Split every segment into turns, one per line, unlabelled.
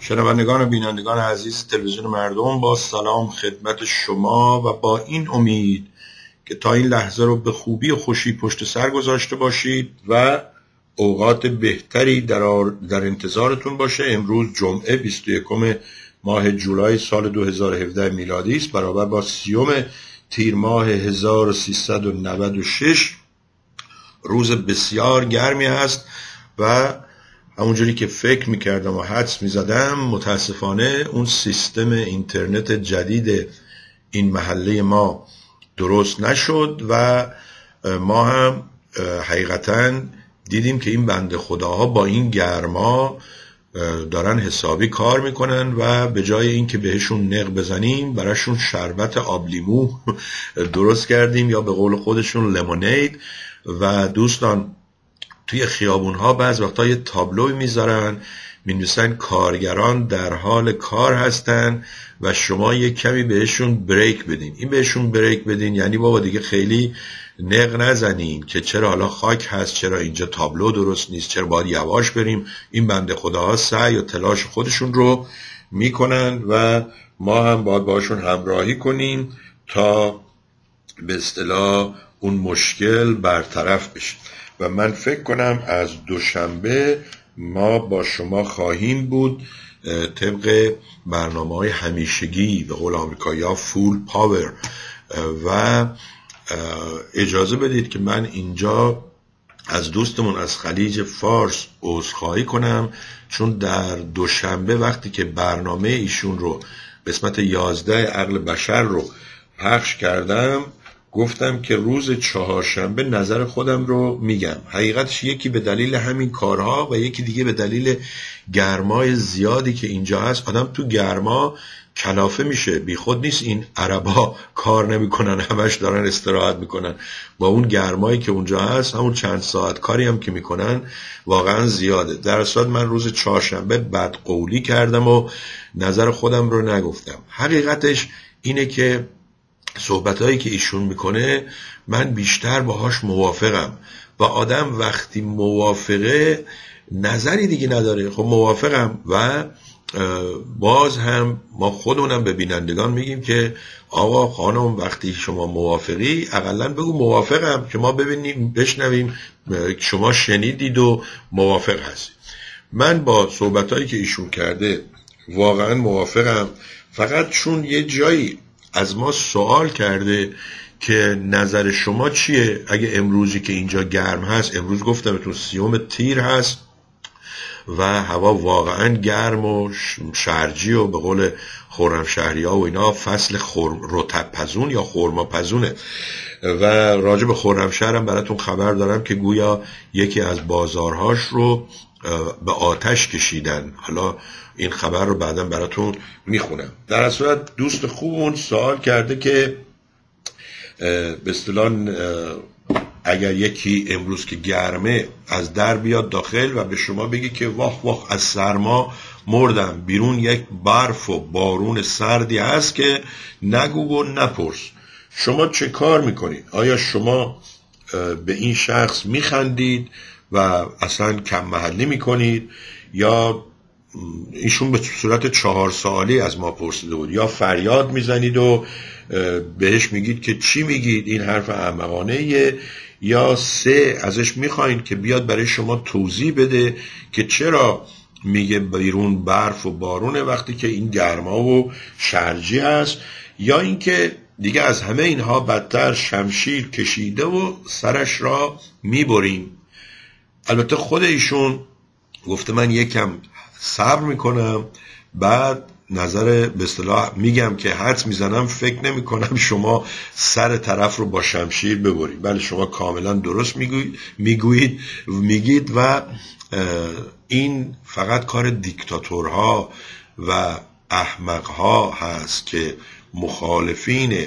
شنوندگان و بینندگان عزیز تلویزیون مردم با سلام خدمت شما و با این امید که تا این لحظه رو به خوبی و خوشی پشت سر گذاشته باشید و اوقات بهتری در, در انتظارتون باشه. امروز جمعه 21 ماه جولای سال 2017 میلادی است. برابر با سیوم تیر ماه 1396 روز بسیار گرمی است و همونجوری که فکر می‌کردم و حدس می‌زدم متاسفانه اون سیستم اینترنت جدید این محله ما درست نشد و ما هم حقیقتا دیدیم که این بند خداها با این گرما دارن حسابی کار می‌کنن و به جای اینکه بهشون نق بزنیم براشون شربت آبلیمو درست کردیم یا به قول خودشون لمونید و دوستان توی خیابون ها بعض وقتا یه تابلو می‌ذارن می‌نویسن کارگران در حال کار هستن و شما یه کمی بهشون بریک بدین. این بهشون بریک بدین یعنی بابا دیگه خیلی نق نزنین که چرا حالا خاک هست چرا اینجا تابلو درست نیست چرا باید یواش بریم. این بنده خداها سعی و تلاش خودشون رو می‌کنن و ما هم باید باشون همراهی کنیم تا به اصطلاح اون مشکل برطرف بشه. و من فکر کنم از دوشنبه ما با شما خواهیم بود طبق برنامه های همیشگی به قول آمریکایی ها فول پاور و اجازه بدید که من اینجا از دوستمون از خلیج فارس عذرخواهی کنم چون در دوشنبه وقتی که برنامه ایشون رو قسمت یازده عقل بشر رو پخش کردم گفتم که روز چهارشنبه نظر خودم رو میگم. حقیقتش یکی به دلیل همین کارها و یکی دیگه به دلیل گرمای زیادی که اینجا هست. آدم تو گرما کلافه میشه. بی خود نیست این عربا کار نمی‌کنن همش دارن استراحت می‌کنن. با اون گرمایی که اونجا هست همون چند ساعت کاری هم که می‌کنن واقعا زیاده. در اصل من روز چهارشنبه بد قولی کردم و نظر خودم رو نگفتم. حقیقتش اینه که صحبت هایی که ایشون می‌کنه من بیشتر باهاش موافقم. و آدم وقتی موافقه نظری دیگه نداره. خب موافقم و باز هم ما خودمونم به بینندگان میگیم که آقا خانم وقتی شما موافقی اقلا بگو موافقم که ما ببینیم بشنویم شما شنیدید و موافق هستید. من با صحبت هایی که ایشون کرده واقعا موافقم. فقط چون یه جایی از ما سوال کرده که نظر شما چیه؟ اگه امروزی که اینجا گرم هست امروز گفتم تو سیوم تیر هست و هوا واقعا گرم و شرجی و به قول خورم شهری ها و اینا فصل خور... پزون یا خورما پزونه و راجع به خورم شهرم براتون خبر دارم که گویا یکی از بازارهاش رو به آتش کشیدن. حالا این خبر رو بعدا براتون می‌خونم. در صورت دوست خوبون سوال کرده که به اصطلاح اگر یکی امروز که گرمه از در بیاد داخل و به شما بگه که واخ واخ از سرما مردم بیرون یک برف و بارون سردی هست که نگو و نپرس. شما چه کار می‌کنید؟ آیا شما به این شخص میخندید و اصلا کم محلی می‌کنید یا ایشون به صورت چهار سالی از ما پرسیده بود. یا فریاد می‌زنید و بهش میگید که چی میگید؟ این حرف احمقانه یا سه ازش می‌خواین که بیاد برای شما توضیح بده که چرا میگه بیرون برف و بارونه وقتی که این گرما و شرجی هست. یا اینکه دیگه از همه اینها بدتر شمشیر کشیده و سرش را می‌بریم. البته خود ایشون گفته من یکم صبر می‌کنم. بعد نظر به اصطلاح میگم که حدس می‌زنم فکر نمی کنم شما سر طرف رو با شمشیر ببرید. بله شما کاملا درست می‌گویید می‌گویید میگید و این فقط کار دیکتاتورها و احمقها هست که مخالفین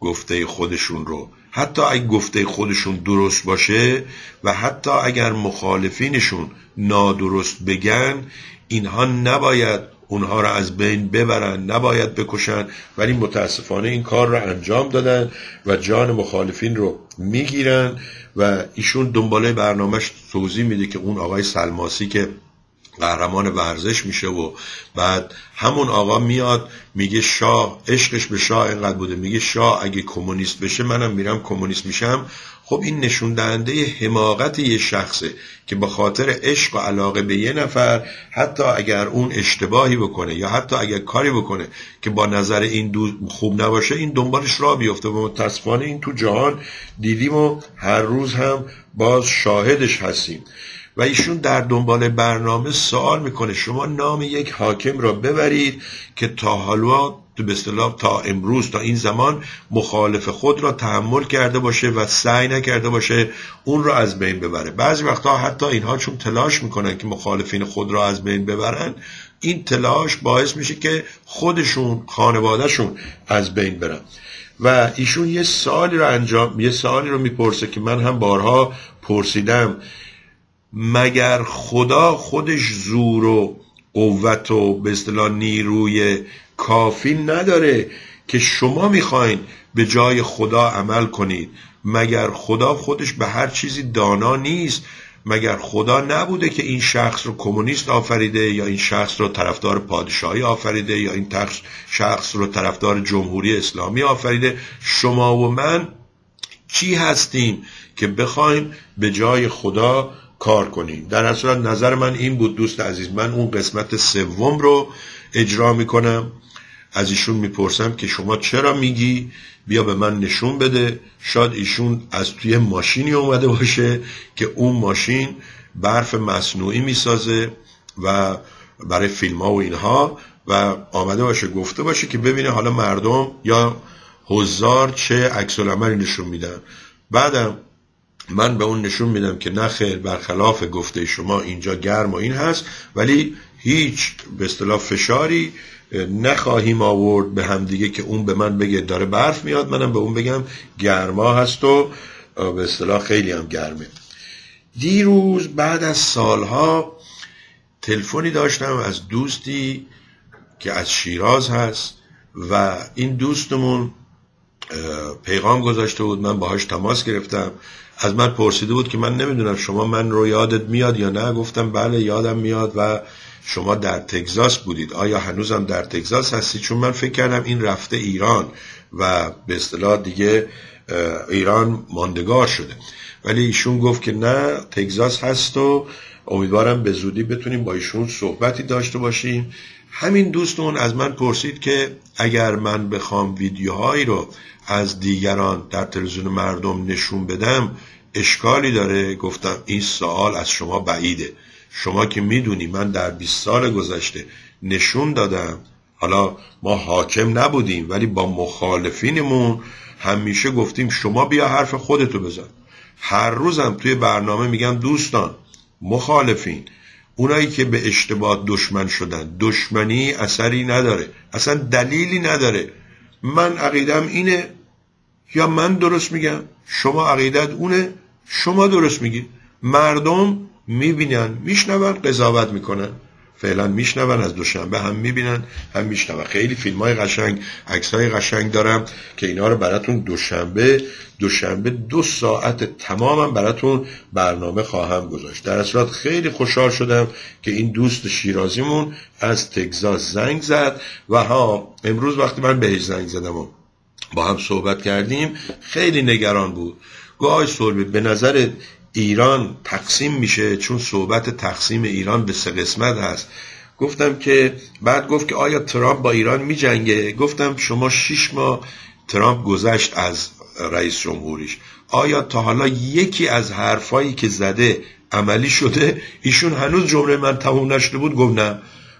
گفته خودشون رو. حتی اگه گفته خودشون درست باشه و حتی اگر مخالفینشون نادرست بگن اینها نباید اونها را از بین ببرن نباید بکشن ولی متاسفانه این کار را انجام دادن و جان مخالفین رو می‌گیرن و ایشون دنباله برنامهش توضیح میده که اون آقای سلماسی که قهرمان ورزش میشه و بعد همون آقا میاد میگه شاه عشقش به شاه اینقدر بوده میگه شاه اگه کمونیست بشه منم میرم کمونیست میشم. خب این نشون دهنده حماقت یه شخصه که با خاطر عشق و علاقه به یه نفر حتی اگر اون اشتباهی بکنه یا حتی اگر کاری بکنه که با نظر این دو خوب نباشه این دنبالش را بیفته. و متاسفانه این تو جهان دیدیم و هر روز هم باز شاهدش هستیم. و ایشون در دنبال برنامه سوال می‌کنه. شما نام یک حاکم را ببرید که تا حالا به اصطلاح تا امروز تا این زمان مخالف خود را تحمل کرده باشه و سعی نکرده باشه اون را از بین ببره. بعضی وقتا حتی اینها چون تلاش می‌کنن که مخالفین خود را از بین ببرن این تلاش باعث میشه که خودشون خانوادهشون از بین برن. و ایشون یه سالی رو انجام یه سالی رو می‌پرسه که من هم بارها پرسیدم. مگر خدا خودش زور و قوت و به اصطلاح نیروی کافی نداره که شما می‌خواین به جای خدا عمل کنید؟ مگر خدا خودش به هر چیزی دانا نیست؟ مگر خدا نبوده که این شخص رو کمونیست آفریده یا این شخص رو طرفدار پادشاهی آفریده یا این شخص رو طرفدار جمهوری اسلامی آفریده؟ شما و من چی هستیم که بخوایم به جای خدا کار کنیم در اصل نظر من این بود دوست عزیز من اون قسمت سوم رو اجرا می‌کنم. از ایشون می‌پرسم که شما چرا میگی؟ بیا به من نشون بده. شاید ایشون از توی ماشینی اومده باشه که اون ماشین برف مصنوعی می‌سازه و برای فیلم ها و اینها و آمده باشه گفته باشه که ببینه حالا مردم یا هزار چه عکس نشون میدن. بعدم من به اون نشون میدم که نه خیر برخلاف گفته شما اینجا گرم و این هست ولی هیچ به اصطلاح فشاری نخواهیم آورد به همدیگه که اون به من بگه داره برف میاد منم به اون بگم گرما هست و به اصطلاح خیلی هم گرمه. دیروز بعد از سالها تلفنی داشتم از دوستی که از شیراز هست و این دوستمون پیغام گذاشته بود من باهاش تماس گرفتم. از من پرسیده بود که من نمی‌دونم شما من رو یادت میاد یا نه. گفتم بله یادم میاد و شما در تگزاس بودید. آیا هنوزم در تگزاس هستی؟ چون من فکر کردم این رفته ایران و به اصطلاح دیگه ایران ماندگار شده. ولی ایشون گفت که نه تگزاس هست و امیدوارم به زودی بتونیم با ایشون صحبتی داشته باشیم. همین دوستون از من پرسید که اگر من بخوام ویدیوهایی رو از دیگران در تلویزیون مردم نشون بدم اشکالی داره. گفتم این سوال از شما بعیده. شما که می‌دونی من در 20 سال گذشته نشون دادم. حالا ما حاکم نبودیم ولی با مخالفینمون همیشه گفتیم شما بیا حرف خودتو بزن. هر روزم توی برنامه میگم دوستان مخالفین. اونایی که به اشتباه دشمن شدن دشمنی اثری نداره. اصلا دلیلی نداره. من عقیدم اینه یا من درست میگم؟ شما عقیدت اونه شما درست میگید مردم می‌بینن میشنون قضاوت می‌کنن. فعلا میشنون از دوشنبه هم می‌بینن هم میشنون. خیلی فیلم های قشنگ عکس های قشنگ دارم که اینا رو براتون دوشنبه دوشنبه دو ساعت تمامم براتون برنامه خواهم گذاشت. در اصلات خیلی خوشحال شدم که این دوست شیرازیمون از تگزاس زنگ زد. و ها امروز وقتی من بهش زنگ زدم و با هم صحبت کردیم خیلی نگران بود. گاه سربی به نظر ایران تقسیم میشه چون صحبت تقسیم ایران به سه قسمت هست. گفتم که بعد گفت که آیا ترامپ با ایران میجنگه؟ گفتم شما شیش ماه ترامپ گذشت از رئیس جمهوریش. آیا تا حالا یکی از حرفایی که زده عملی شده؟ ایشون هنوز جمله من تموم نشده بود گفت نه.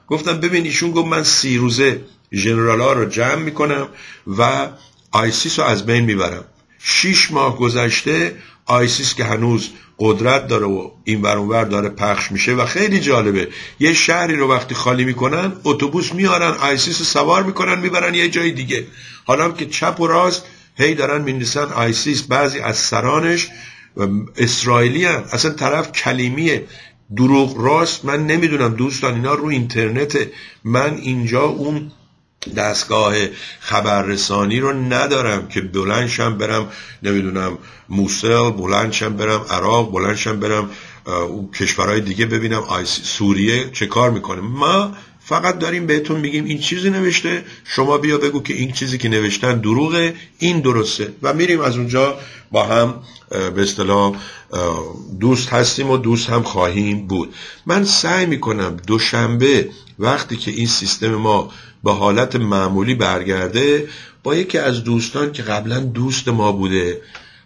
گفتم ببین ایشون گفت من سی روزه جنرال ها رو جمع می‌کنم و ISIS رو از بین می‌برم. شیش ماه گذشته ISIS که هنوز قدرت داره و این ور داره پخش میشه و خیلی جالبه. یه شهری رو وقتی خالی می‌کنن اتوبوس میارن ISIS سوار می‌کنن می‌برن یه جای دیگه. حالا که چپ و راست هی دارن می‌نویسن ISIS. بعضی از سرانش اسرائیلی هن. اصلا طرف کلیمیه دروغ راست. من نمی‌دونم دوستان اینا رو اینترنت. من اینجا اون دستگاه خبررسانی رو ندارم که بلندشم برم نمی‌دونم موسل بلندشم برم عراق بلندشم برم کشورهای دیگه ببینم سوریه چه کار می‌کنه. ما فقط داریم بهتون میگیم این چیزی نوشته شما بیا بگو که این چیزی که نوشتن دروغه این درسته. و میریم از اونجا با هم به اصطلاح دوست هستیم و دوست هم خواهیم بود. من سعی می‌کنم دوشنبه وقتی که این سیستم ما به حالت معمولی برگرده با یکی از دوستان که قبلا دوست ما بوده.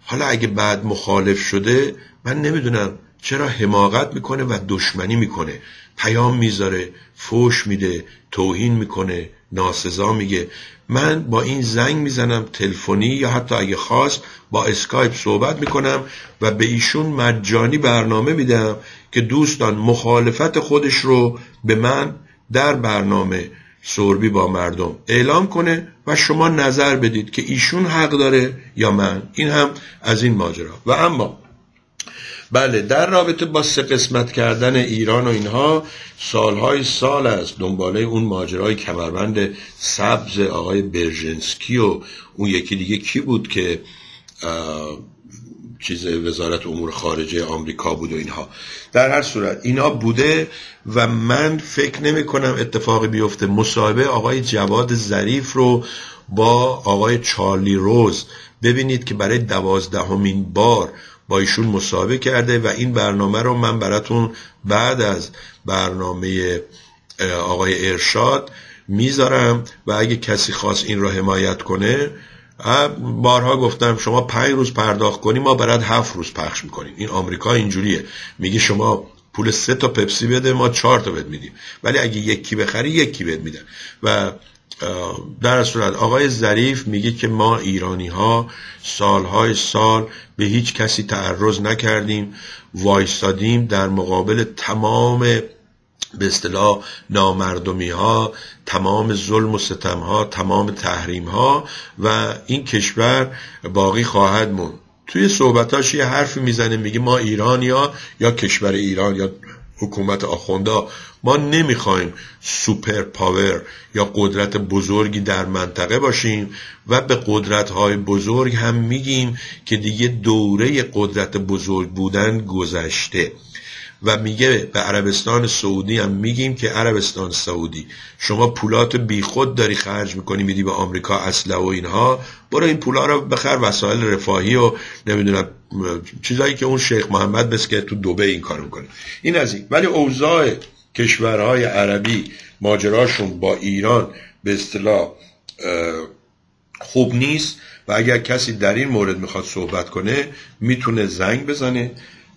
حالا اگه بعد مخالف شده من نمی‌دونم چرا حماقت می‌کنه و دشمنی می‌کنه. پیام می‌ذاره فوش میده توهین می‌کنه ناسزا میگه. من با این زنگ می‌زنم تلفنی یا حتی اگه خواست با اسکایپ صحبت می‌کنم و به ایشون مجانی برنامه میدم که دوستان مخالفت خودش رو به من در برنامه سوربی با مردم اعلام کنه و شما نظر بدید که ایشون حق داره یا من. این هم از این ماجرا. و اما بله در رابطه با سه قسمت کردن ایران و اینها سالهای سال است دنباله اون ماجرای کمربند سبز آقای برژنسکی و اون یکی دیگه کی بود که چیز وزارت امور خارجه آمریکا بود و اینها. در هر صورت اینا بوده و من فکر نمی کنم اتفاقی بیفته. مصاحبه آقای جواد ظریف رو با آقای چارلی روز ببینید که برای دوازدهمین بار با ایشون مصاحبه کرده و این برنامه رو من براتون بعد از برنامه آقای ارشاد می‌ذارم و اگه کسی خواست این رو حمایت کنه بارها گفتم شما پنج روز پرداخت کنی ما برات هفت روز پخش می‌کنیم. این آمریکا اینجوریه. میگه شما پول سه تا پپسی بده ما چهار تا بهت میدیم. ولی اگه یکی بخری یکی بهت میدن. و در صورت آقای ظریف میگه که ما ایرانی ها سالهای سال به هیچ کسی تعرض نکردیم وایستادیم در مقابل تمام به اصطلاح نامردمی ها تمام ظلم و ستم ها تمام تحریم ها و این کشور باقی خواهد موند. توی صحبتاش یه حرفی می‌زنه میگه ما ایرانیا یا کشور ایران یا حکومت آخونده ما نمی‌خوایم سوپر پاور یا قدرت بزرگی در منطقه باشیم و به قدرت های بزرگ هم میگیم که دیگه دوره قدرت بزرگ بودن گذشته. و میگه به عربستان سعودی هم میگیم که عربستان سعودی شما پولات بیخود داری خرج می‌کنی میدی به آمریکا اسلحه و اینها. برو این پولا رو بخر وسایل رفاهی و نمی‌دونم چیزایی که اون شیخ محمد بس که تو دوبه این کار می‌کنه. این از این. ولی اوضاع کشورهای عربی ماجراشون با ایران به اصطلاح خوب نیست و اگر کسی در این مورد می‌خواد صحبت کنه می‌تونه زنگ بزنه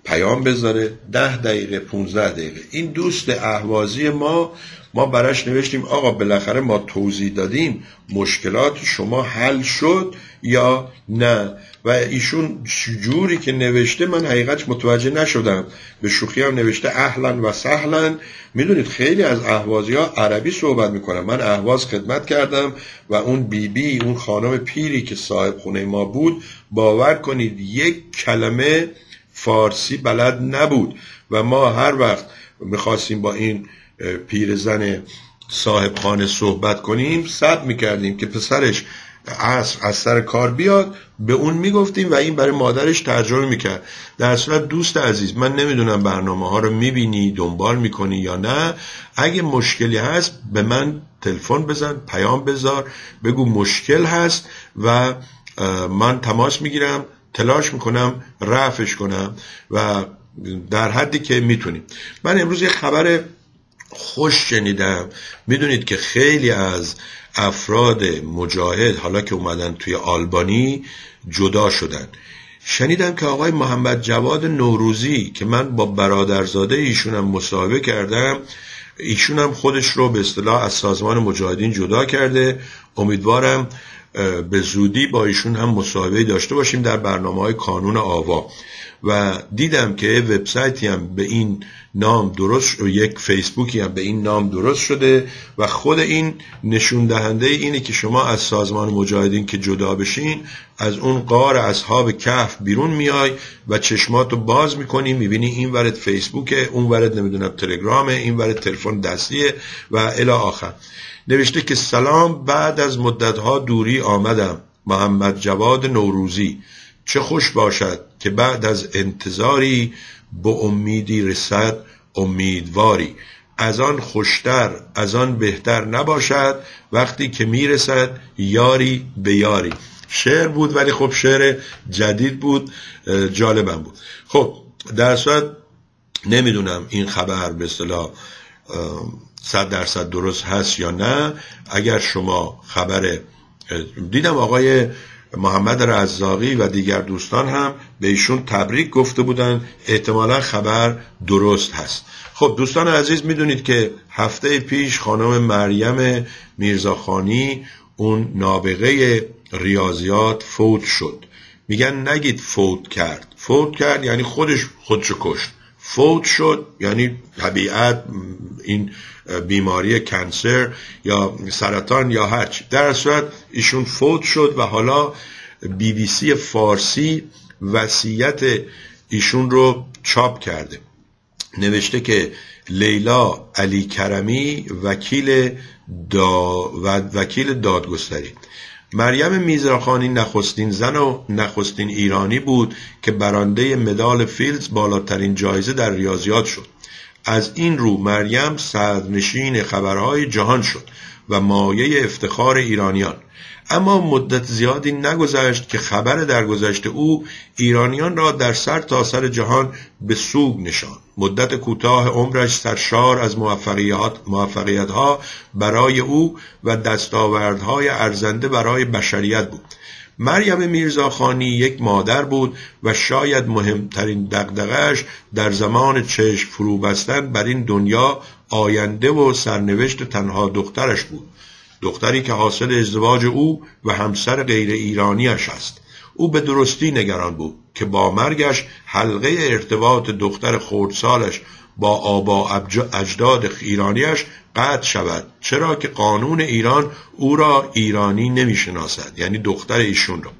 پیام بذاره ده دقیقه 15 دقیقه. این دوست اهوازی ما ما براش نوشتیم آقا بالاخره ما توضیح دادیم مشکلات شما حل شد یا نه. و ایشون جوری که نوشته من حقیقت متوجه نشدم. به شوخی هم نوشته اهلا و سهلا. می‌دونید خیلی از اهوازی ها عربی صحبت می‌کنن. من اهواز خدمت کردم و اون بیبی بی، اون خانم پیری که صاحب خونه ما بود باور کنید یک کلمه فارسی بلد نبود. و ما هر وقت می‌خواستیم با این پیرزن صاحب خانه صحبت کنیم صبر می‌کردیم که پسرش از, از سر کار بیاد به اون می‌گفتیم و این برای مادرش ترجمه می‌کرد. در صورت دوست عزیز من نمی‌دونم برنامه ها رو می‌بینی دنبال می‌کنی یا نه. اگه مشکلی هست به من تلفن بزن پیام بذار بگو مشکل هست و من تماس می‌گیرم. تلاش می‌کنم رفش کنم و در حدی که می‌تونیم. من امروز یه خبر خوش شنیدم. می‌دونید که خیلی از افراد مجاهد حالا که اومدن توی آلبانی جدا شدن. شنیدم که آقای محمد جواد نوروزی که من با برادرزاده ایشونم مصاحبه کردم ایشون هم خودش رو به اصطلاح از سازمان مجاهدین جدا کرده. امیدوارم به زودی با ایشون هم مصاحبه داشته باشیم در برنامه های کانون آوا. و دیدم که وبسایتی هم به این نام درست یک فیسبوکی هم به این نام درست شده و خود این نشون دهنده اینه که شما از سازمان مجاهدین که جدا بشین از اون قار اصحاب کهف بیرون میای و چشماتو باز می‌کنی می‌بینی این ورد فیسبوکه اون ورد نمی‌دونم تلگرامه این ورد تلفن دستیه و الی آخر. نوشته که سلام بعد از مدتها دوری آمدم. محمد جواد نوروزی چه خوش باشد که بعد از انتظاری به امیدی رسد امیدواری. از آن خوشتر از آن بهتر نباشد. وقتی که می‌رسد یاری به یاری. شعر بود ولی خب شعر جدید بود جالبم بود. خب در صورت نمی‌دونم این خبر به اصطلاح صد درصد درست هست یا نه. اگر شما خبر دیدم آقای محمد رزاقی و دیگر دوستان هم به ایشون تبریک گفته بودن. احتمالا خبر درست هست. خب دوستان عزیز می‌دونید که هفته پیش خانم مریم میرزاخانی اون نابغه ریاضیات فوت شد. میگن نگید فوت کرد. فوت کرد یعنی خودش خودشو کشت. فوت شد یعنی طبیعت این بیماری کنسر یا سرطان یا هرچی. در صورت ایشون فوت شد و حالا بی بی سی فارسی وسیعت ایشون رو چاپ کرده. نوشته که لیلا علی کرمی وکیل, دا و وکیل دادگستری. مریم میزراخانی نخستین زن و نخستین ایرانی بود که برنده مدال فیلدز بالاترین جایزه در ریاضیات شد. از این رو مریم صدرنشین خبرهای جهان شد. و مایه افتخار ایرانیان. اما مدت زیادی نگذشت که خبر درگذشت او ایرانیان را در سر تا سر جهان به سوگ نشان مدت کوتاه عمرش سرشار از موفقیت موفقیتها برای او و دستاوردهای ارزنده برای بشریت بود. مریم میرزاخانی یک مادر بود و شاید مهمترین دقدقش در زمان چشم فرو بستن بر این دنیا آینده و سرنوشت تنها دخترش بود. دختری که حاصل ازدواج او و همسر غیر ایرانیش است. او به درستی نگران بود که با مرگش حلقه ارتباط دختر خردسالش با آبا اجداد ایرانیش قطع شود. چرا که قانون ایران او را ایرانی نمی‌شناسد یعنی دختر ایشون را.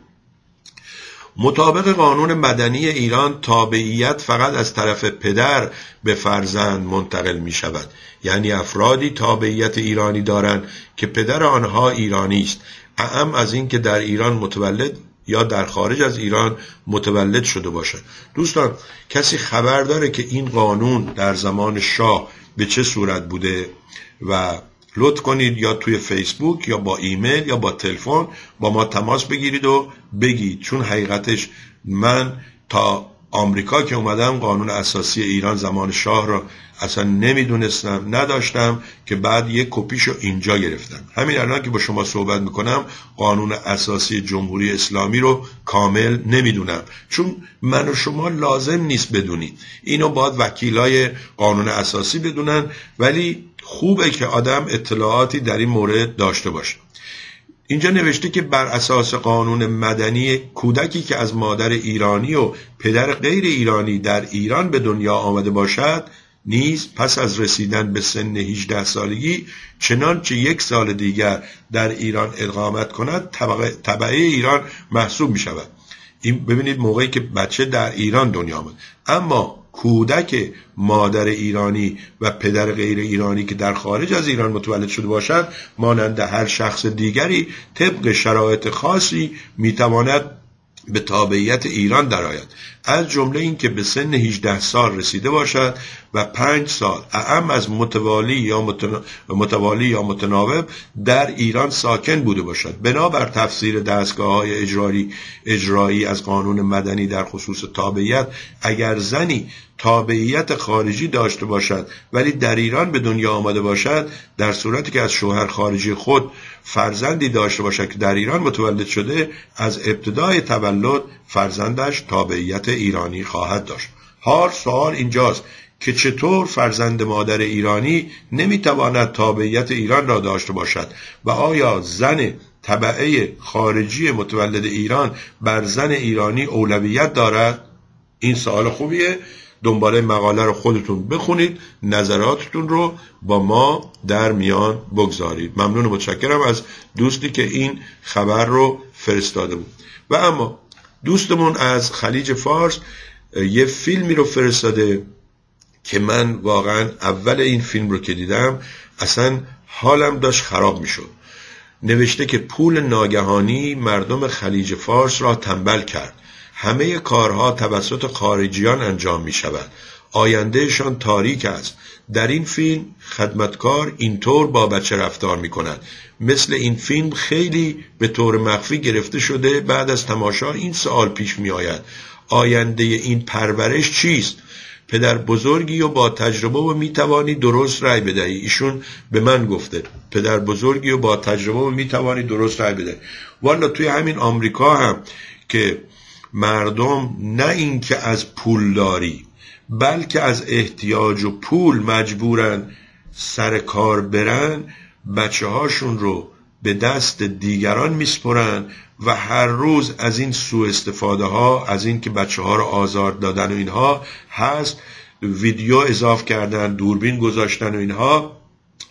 مطابق قانون مدنی ایران تابعیت فقط از طرف پدر به فرزند منتقل می شود یعنی افرادی تابعیت ایرانی دارند که پدر آنها ایرانی است. اعم از اینکه در ایران متولد یا در خارج از ایران متولد شده باشد. دوستان کسی خبر داره که این قانون در زمان شاه به چه صورت بوده و لطف کنید یا توی فیسبوک یا با ایمیل یا با تلفن با ما تماس بگیرید و بگید چون حقیقتش من تا آمریکا که اومدم قانون اساسی ایران زمان شاه را اصلا نمی‌دونستم نداشتم که بعد یک کپیشو اینجا گرفتم. همین الان که با شما صحبت می‌کنم قانون اساسی جمهوری اسلامی رو کامل نمی‌دونم. چون من و شما لازم نیست بدونید. اینو باید وکیلای قانون اساسی بدونن ولی خوبه که آدم اطلاعاتی در این مورد داشته باشه. اینجا نوشته که بر اساس قانون مدنی کودکی که از مادر ایرانی و پدر غیر ایرانی در ایران به دنیا آمده باشد نیز پس از رسیدن به سن 18 سالگی چنانچه یک سال دیگر در ایران اقامت کند طبعه ایران محسوب می شود این ببینید موقعی که بچه در ایران دنیا آمد. اما کودک مادر ایرانی و پدر غیر ایرانی که در خارج از ایران متولد شده باشد مانند هر شخص دیگری طبق شرایط خاصی می‌تواند به تابعیت ایران درآید. از جمله اینکه به سن 18 سال رسیده باشد و 5 سال. اعم از متوالی یا متوالی یا متناوب در ایران ساکن بوده باشد. بنابر تفسیر دستگاه های اجرایی اجرایی از قانون مدنی در خصوص تابعیت اگر زنی تابعیت خارجی داشته باشد ولی در ایران به دنیا آمده باشد در صورتی که از شوهر خارجی خود فرزندی داشته باشد که در ایران متولد شده از ابتدای تولد فرزندش تابعیت ایرانی خواهد داشت. هار سوال اینجاست. که چطور فرزند مادر ایرانی نمی‌تواند تابعیت ایران را داشته باشد و آیا زن طبعه خارجی متولد ایران بر زن ایرانی اولویت دارد؟ این سوال خوبیه. دنباله مقاله رو خودتون بخونید نظراتتون رو با ما در میان بگذارید. ممنون و متشکرم از دوستی که این خبر رو فرستاده بود. و اما دوستمون از خلیج فارس یه فیلمی رو فرستاده. که من واقعا اول این فیلم رو که دیدم اصلا حالم داشت خراب می‌شد. نوشته که پول ناگهانی مردم خلیج فارس را تنبل کرد. همه کارها توسط خارجیان انجام می شود آیندهشان تاریک است. در این فیلم خدمتکار اینطور با بچه رفتار می کند مثل این فیلم خیلی به طور مخفی گرفته شده بعد از تماشا این سوال پیش می آید آینده این پرورش چیست؟ پدر بزرگی و با تجربه و می‌توانی درست رای بدهی. ایشون به من گفته پدر بزرگی و با تجربه و می‌توانی درست رای بدهی. والا توی همین آمریکا هم که مردم نه اینکه از پولداری بلکه از احتیاج و پول مجبورن سر کار برن بچه هاشون رو به دست دیگران میسپرن و هر روز از این سوء استفاده ها از این که بچه ها رو آزار دادن و اینها هست ویدیو اضاف کردن دوربین گذاشتن و اینها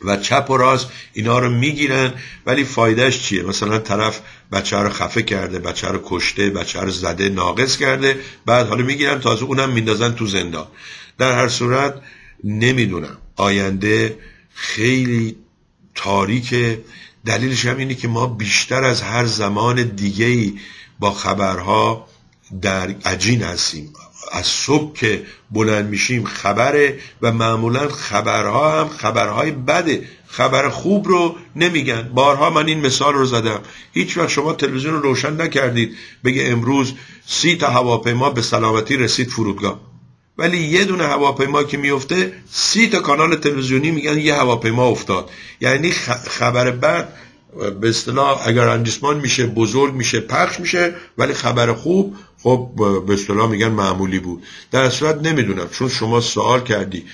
و چپ و راست اینا رو می‌گیرن ولی فایدهش چیه؟ مثلا طرف بچه رو خفه کرده بچه رو کشته بچه رو زده ناقص کرده بعد حالا می‌گیرن تازه اونم میندازن تو زندان. در هر صورت نمی‌دونم. آینده خیلی تاریک دلیلش هم اینه که ما بیشتر از هر زمان دیگه با خبرها در عجین هستیم. از صبح که بلند میشیم خبره و معمولا خبرها هم خبرهای بده. خبر خوب رو نمیگن. بارها من این مثال رو زدم. هیچ وقت شما تلویزیون رو روشن نکردید. بگه امروز سی تا هواپیما به سلامتی رسید فرودگاه. ولی یه دونه هواپیما که میفته سی تا کانال تلویزیونی میگن یه هواپیما افتاد. یعنی خبر بعد به اصطلاح اگر انجسمان میشه بزرگ میشه پخش میشه ولی خبر خوب خب به اصطلاح میگن معمولی بود. در صورت نمی‌دونم چون شما سوال کردی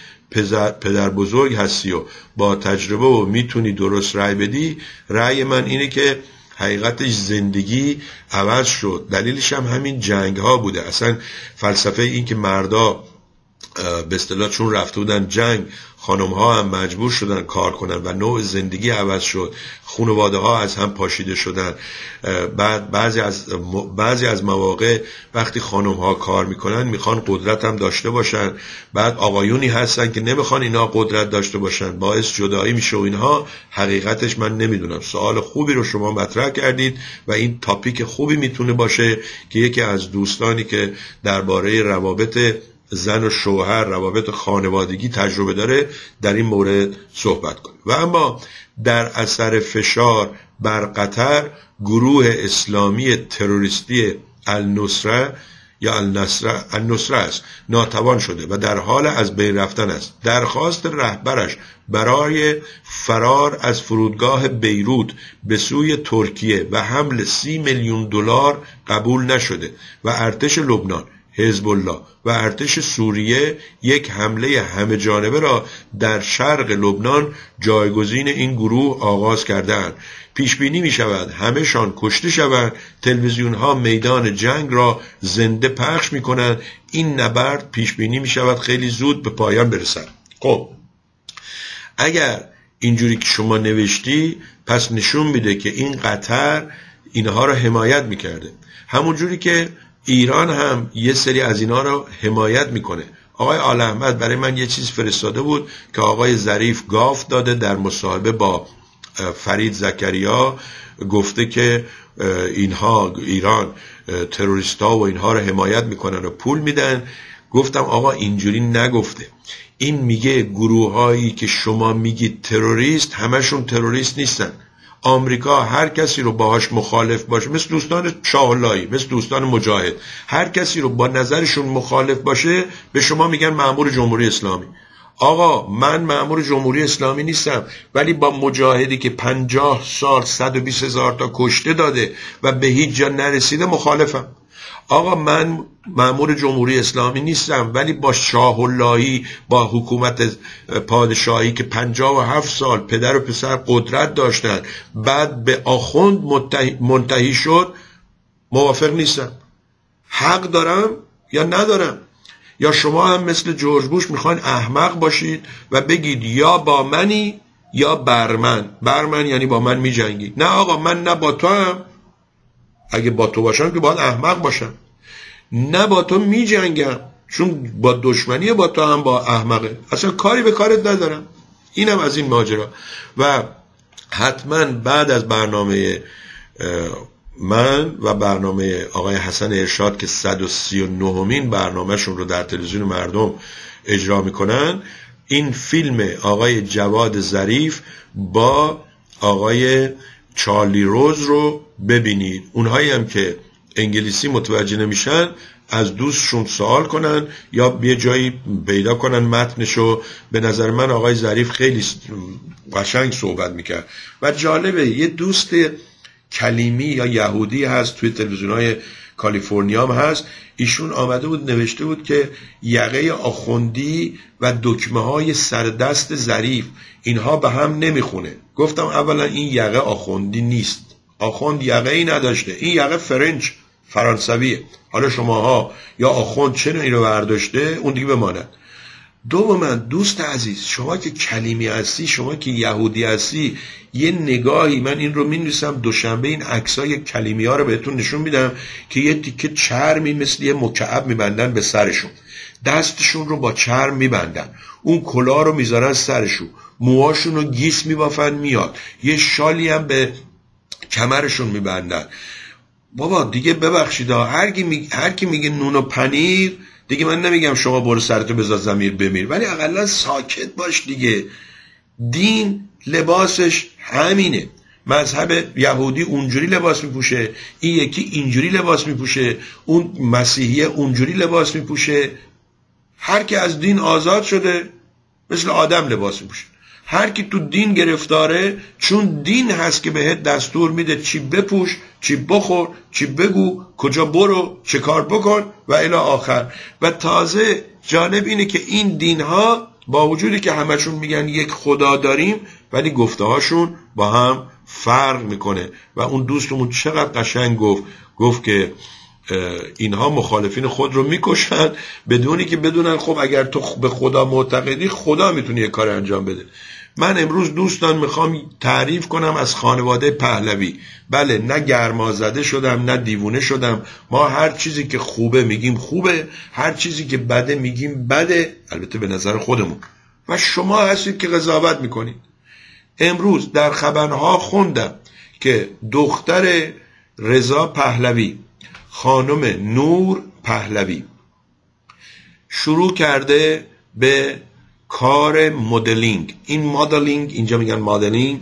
پدر بزرگ هستی و با تجربه و می‌تونی درست رأی بدی رأی من اینه که حقیقتش زندگی عوض شد. دلیلش هم همین جنگ ها بوده. اصلا فلسفه این که مردا به اصطلاح چون رفته بودن جنگ خانم ها هم مجبور شدن کار کنن و نوع زندگی عوض شد. خانواده ها از هم پاشیده شدن. بعد بعضی از بعضی از مواقع وقتی خانم ها کار می‌کنن می‌خوان قدرت هم داشته باشن. بعد آقایونی هستن که نمی‌خوان اینا قدرت داشته باشن. باعث جدایی میشه و اینها. حقیقتش من نمی‌دونم. سوال خوبی رو شما مطرح کردید و این تاپیک خوبی می‌تونه باشه که یکی از دوستانی که درباره روابط زن و شوهر روابط خانوادگی تجربه داره در این مورد صحبت کنه و اما در اثر فشار بر قطر گروه اسلامی تروریستی النصره یا النصره, النصره است ناتوان شده و در حال از بین رفتن است. درخواست رهبرش برای فرار از فرودگاه بیروت به سوی ترکیه و حمل سی میلیون دلار قبول نشده و ارتش لبنان. حزب الله و ارتش سوریه یک حمله همه جانبه را در شرق لبنان جایگزین این گروه آغاز کردند پیش بینی می شود همهشان کشته شوند تلویزیون ها میدان جنگ را زنده پخش می کنند این نبرد پیش بینی می شود خیلی زود به پایان برسد. خب اگر اینجوری که شما نوشتی پس نشون میده که این قطر اینها را حمایت می‌کرده. همونجوری که ایران هم یه سری از اینا رو حمایت می‌کنه. آقای آل احمد برای من یه چیز فرستاده بود که آقای ظریف گاف داده در مصاحبه با فرید زکریا گفته که اینها ایران تروریستا و اینها رو حمایت می‌کنن و پول میدن. گفتم آقا اینجوری نگفته. این میگه گروه هایی که شما میگید تروریست همشون تروریست نیستن. آمریکا هر کسی رو باهاش مخالف باشه مثل دوستان شاهلایی مثل دوستان مجاهد هر کسی رو با نظرشون مخالف باشه به شما میگن معمور جمهوری اسلامی. آقا من معمور جمهوری اسلامی نیستم ولی با مجاهدی که پنجاه سال 120 هزار تا کشته داده و به هیچ جا نرسیده مخالفم. آقا من معمور جمهوری اسلامی نیستم ولی با شاه اللهی با حکومت پادشاهی که پنجاه و هفت سال پدر و پسر قدرت داشتن بعد به آخوند منتهی شد موافق نیستم. حق دارم یا ندارم؟ یا شما هم مثل جورج بوش می‌خواین احمق باشید و بگید یا با منی یا بر من؟ بر من یعنی با من میجنگید. نه آقا من نه با تو هم اگه با تو باشم که باید احمق باشم. نه با تو می جنگم چون با دشمنی با تو هم با احمقه. اصلا کاری به کارت ندارم. اینم از این ماجرا. و حتما بعد از برنامه من و برنامه آقای حسن ارشاد که 139 مین برنامهشون رو در تلویزیون مردم اجرا می‌کنن این فیلم آقای جواد ظریف با آقای چارلی روز رو ببینید. اونهایی هم که انگلیسی متوجه نمیشن از دوستشون سوال کنن یا یه جایی پیدا کنن متنشو. به نظر من آقای ظریف خیلی قشنگ صحبت می‌کرد. و جالبه یه دوست کلیمی یا یهودی هست توی تلویزیون های کالیفرنیا هم هست. ایشون آمده بود نوشته بود که یقه آخوندی و دکمه های سردست ظریف اینها به هم نمی‌خونه. گفتم اولا این یقه آخوندی نیست. آخوند یقه ای نداشته. این یقه فرنچ فرانسویه. حالا شماها یا آخوند چه اینو برداشته؟ اون دیگه بماند. من. دوست عزیز شما که کلیمی هستی شما که یهودی هستی یه نگاهی من این رو می دوشنبه این عکسای کلیمی ها رو بهتون نشون میدم که یه تیکه چرمی مثل یه مکعب میبندن به سرشون. دستشون رو با چرم میبندن. اون کلا رو می‌ذارن سرشون. موهاشون رو گیس میبافن میاد. یه شالی هم به کمرشون میبندن. بابا دیگه ببخشید. هر کی میگه نون و پنیر دیگه من نمیگم شما برو سرتو بذار زمیر بمیر ولی اقلا ساکت باش دیگه. دین لباسش همینه. مذهب یهودی اونجوری لباس میپوشه این یکی اینجوری لباس میپوشه اون مسیحی اونجوری لباس میپوشه. هر کی از دین آزاد شده مثل آدم لباس میپوشه. هر کی تو دین گرفتاره چون دین هست که بهت دستور میده چی بپوش چی بخور چی بگو کجا برو چه کار بکن و الی آخر. و تازه جالب اینه که این دین ها با وجودی که همشون میگن یک خدا داریم ولی گفته هاشون با هم فرق می‌کنه. و اون دوستمون چقدر قشنگ گفت گفت که اینها مخالفین خود رو می‌کشن بدونی که بدونن خب اگر تو به خدا معتقدی خدا می‌تونه یه کار انجام بده. من امروز دوستان می‌خوام تعریف کنم از خانواده پهلوی. بله نه گرما زده شدم نه دیوونه شدم. ما هر چیزی که خوبه میگیم خوبه هر چیزی که بده میگیم بده. البته به نظر خودمون. و شما هستید که قضاوت می‌کنید. امروز در خبرها خوندم که دختر رضا پهلوی خانم نور پهلوی. شروع کرده به کار مدلینگ. این مدلینگ اینجا میگن مدلینگ.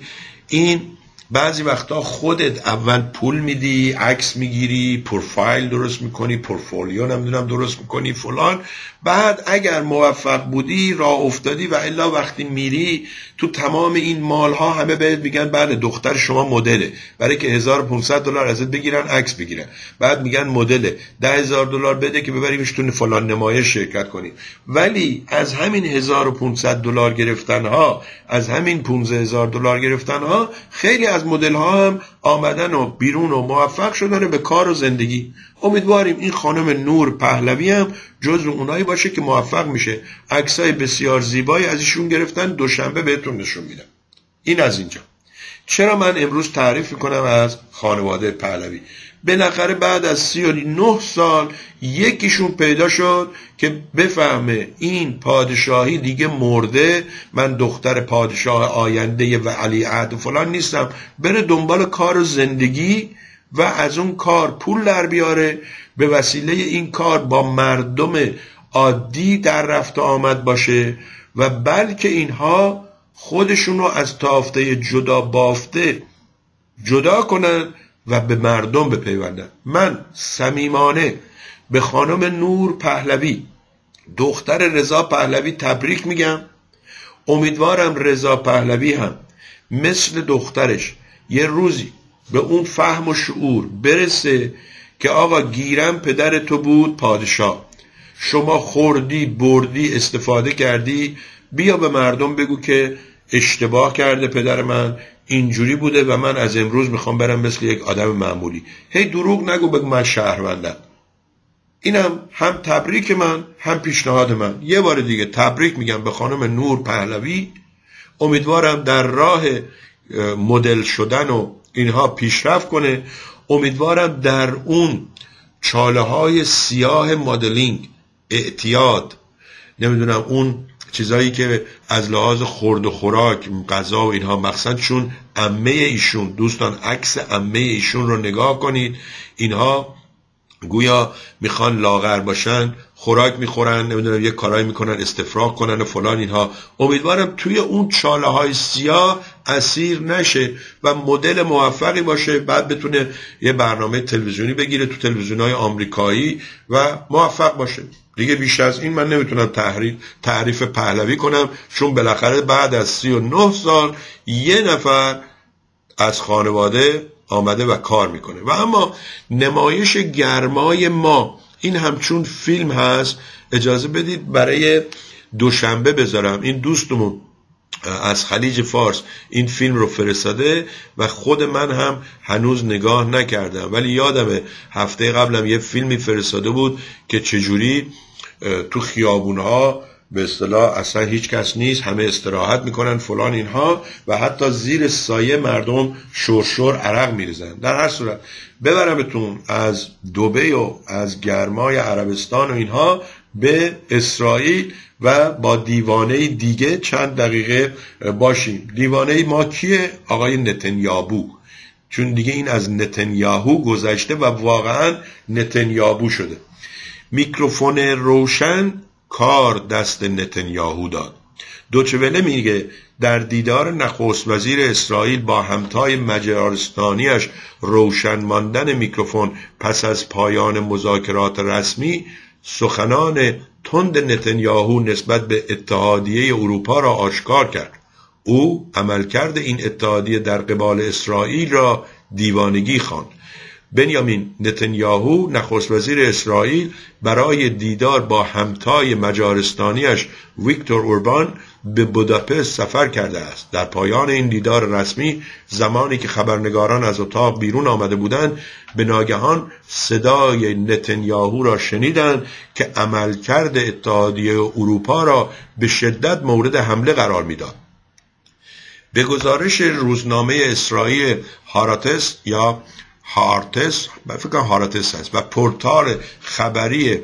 این بعضی وقتا خودت اول پول میدی عکس می‌گیری پروفایل درست می‌کنی پورتفولیو نمی‌دونم درست می‌کنی فلان. بعد اگر موفق بودی راه افتادی و الا وقتی میری تو تمام این مال ها همه بهت میگن بله دختر شما مدله. برای که 1500 دلار ازت بگیرن عکس بگیرن. بعد میگن مدله. 10000 دلار بده که ببریمش تو فلان نمایش شرکت کنی ولی از همین 1500 دلار گرفتن ها از همین 15000 دلار گرفتن ها خیلی از مدل ها هم آمدن و بیرون و موفق شدن به کار و زندگی. امیدواریم این خانم نور پهلوی هم جز اونایی باشه که موفق میشه. عکسای بسیار زیبایی از ایشون گرفتن دوشنبه بهتون نشون میدم. این از اینجا. چرا من امروز تعریف می‌کنم از خانواده پهلوی؟ بالاخره بعد از سی و نه سال یکیشون پیدا شد که بفهمه این پادشاهی دیگه مرده. من دختر پادشاه آینده و علی عهد و فلان نیستم. بره دنبال کار و زندگی و از اون کار پول در بیاره. به وسیله این کار با مردم عادی در رفت آمد باشه و بلکه اینها خودشون رو از تافته جدا بافته جدا کنن و به مردم بپیوندن. من صمیمانه به خانم نور پهلوی دختر رضا پهلوی تبریک میگم. امیدوارم رضا پهلوی هم مثل دخترش یه روزی به اون فهم و شعور برسه که آقا گیرم پدر تو بود پادشاه. شما خوردی بردی استفاده کردی. بیا به مردم بگو که اشتباه کرده پدر من. اینجوری بوده و من از امروز می‌خوام برم مثل یک آدم معمولی. هی دروغ نگو بگو من شهروندم. اینم هم تبریک من هم پیشنهاد من. یه بار دیگه تبریک میگم به خانم نور پهلوی. امیدوارم در راه مدل شدن و اینها پیشرفت کنه. امیدوارم در اون چاله های سیاه مدلینگ اعتیاد نمی‌دونم اون چیزایی که از لحاظ خورد و خوراک غذا و اینها مقصد چون امه ایشون دوستان عکس امه ایشون رو نگاه کنید اینها گویا می‌خوان لاغر باشن خوراک می‌خورن نمی‌دونم یه کارایی می‌کنن استفراغ کنن و فلان اینها. امیدوارم توی اون چاله های سیاه اسیر نشه و مدل موفقی باشه بعد بتونه یه برنامه تلویزیونی بگیره تو تلویزیون های آمریکایی و موفق باشه. دیگه بیشتر از این من نمی‌تونم تحریف, تعریف پهلوی کنم چون بالاخره بعد از سی و نه سال یه نفر از خانواده آمده و کار می‌کنه. و اما نمایش گرمای ما این همچون فیلم هست اجازه بدید برای دوشنبه بذارم. این دوستمون از خلیج فارس این فیلم رو فرستاده و خود من هم هنوز نگاه نکردم. ولی یادمه هفته قبلم یه فیلمی فرستاده بود که چجوری تو خیابونها به اصطلاح اصلا هیچ کس نیست همه استراحت می‌کنن فلان اینها و حتی زیر سایه مردم شرشور عرق میریزن. در هر صورت ببرمتون از دوبه و از گرمای عربستان و اینها به اسرائیل و با دیوانه دیگه چند دقیقه باشیم. دیوانه ما کیه؟ آقای نتنیابو چون دیگه این از نتنیاهو گذشته و واقعا نتنیابو شده. میکروفون روشن کار دست نتنیاهو داد. دوچوله میگه در دیدار نخست وزیر اسرائیل با همتای مجارستانیش روشن ماندن میکروفون پس از پایان مذاکرات رسمی سخنان تند نتنیاهو نسبت به اتحادیه اروپا را آشکار کرد. او عملکرد این اتحادیه در قبال اسرائیل را دیوانگی خواند. بنیامین نتنیاهو نخست وزیر اسرائیل برای دیدار با همتای مجارستانیش ویکتور اوربان به بوداپست سفر کرده است. در پایان این دیدار رسمی زمانی که خبرنگاران از اتاق بیرون آمده بودند به ناگهان صدای نتنیاهو را شنیدند که عملکرد اتحادیه اروپا را به شدت مورد حمله قرار می‌داد. به گزارش روزنامه اسرائیل هاراتس یا هارتس فکر هارتس هست و پورتال خبری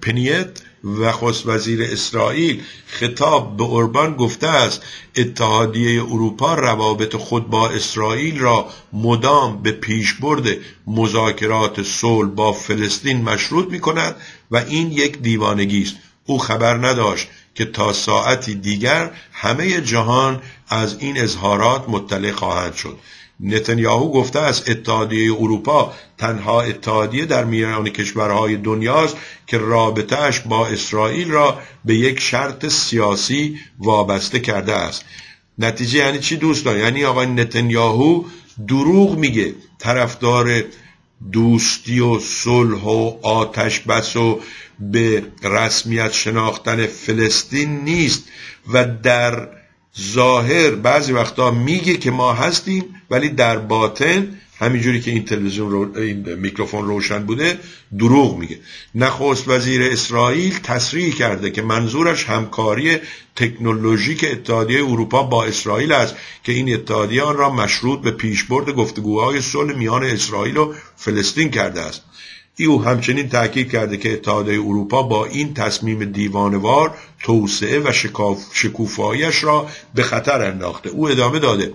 پنیت و خصوص وزیر اسرائیل خطاب به اوربان گفته است اتحادیه اروپا روابط خود با اسرائیل را مدام به پیشبرد مذاکرات صلح با فلسطین مشروط می کند و این یک دیوانگی است. او خبر نداشت که تا ساعتی دیگر همه جهان از این اظهارات مطلع خواهند شد. نتانیاهو گفته است اتحادیه اروپا تنها اتحادیه در میان کشورهای دنیاست که رابطهش با اسرائیل را به یک شرط سیاسی وابسته کرده است. نتیجه یعنی چی دوستان؟ یعنی آقای نتانیاهو دروغ میگه. طرفدار دوستی و صلح و آتش بس و به رسمیت شناختن فلسطین نیست و در ظاهر بعضی وقتا میگه که ما هستیم ولی در باطن همینجوری که این تلویزیون رو این میکروفون روشن بوده دروغ میگه. نخست وزیر اسرائیل تصریح کرده که منظورش همکاری تکنولوژیک اتحادیه اروپا با اسرائیل است که این اتحادیه آن را مشروط به پیشبرد گفتگوهای صلح میان اسرائیل و فلسطین کرده است. او همچنین تاکید کرده که اتحادیه اروپا با این تصمیم دیوانوار توسعه و شکوفایش را به خطر انداخته. او ادامه داده.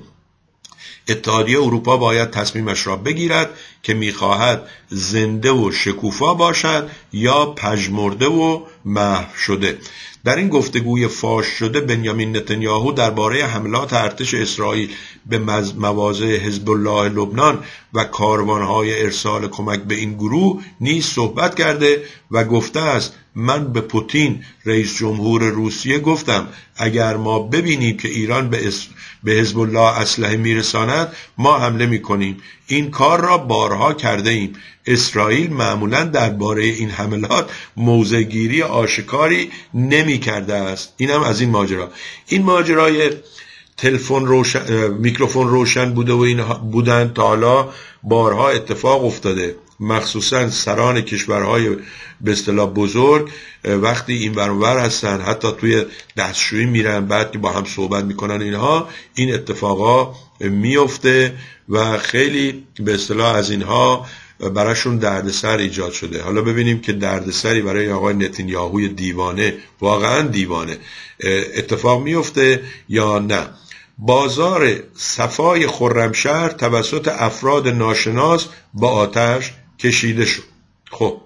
اتحادیه اروپا باید تصمیمش را بگیرد که می‌خواهد زنده و شکوفا باشد یا پژمرده و محو شده. در این گفتگوی فاش شده بنیامین نتانیاهو درباره حملات ارتش اسرائیل به مواضع حزب الله لبنان و کاروانهای ارسال کمک به این گروه نیز صحبت کرده و گفته است من به پوتین رئیس جمهور روسیه گفتم اگر ما ببینیم که ایران به, به حزب الله اسلحه میرساند ما حمله می‌کنیم. این کار را بارها کرده ایم اسرائیل معمولا درباره این حملات موزگیری آشکاری نمی کرده است. اینم از این ماجرا. این ماجرای تلفن روشن میکروفون روشن بوده و این بودن تا حالا بارها اتفاق افتاده. مخصوصا سران کشورهای به اصطلاح بزرگ وقتی این برانور هستن حتی توی دستشویی میرن بعد که با هم صحبت می‌کنن اینها این اتفاقا میفته و خیلی به اصطلاح از اینها براشون دردسر ایجاد شده. حالا ببینیم که دردسری برای آقای نتینیاهوی دیوانه واقعا دیوانه اتفاق میفته یا نه. بازار صفای خرمشهر توسط افراد ناشناس با آتش کشیده شد. خب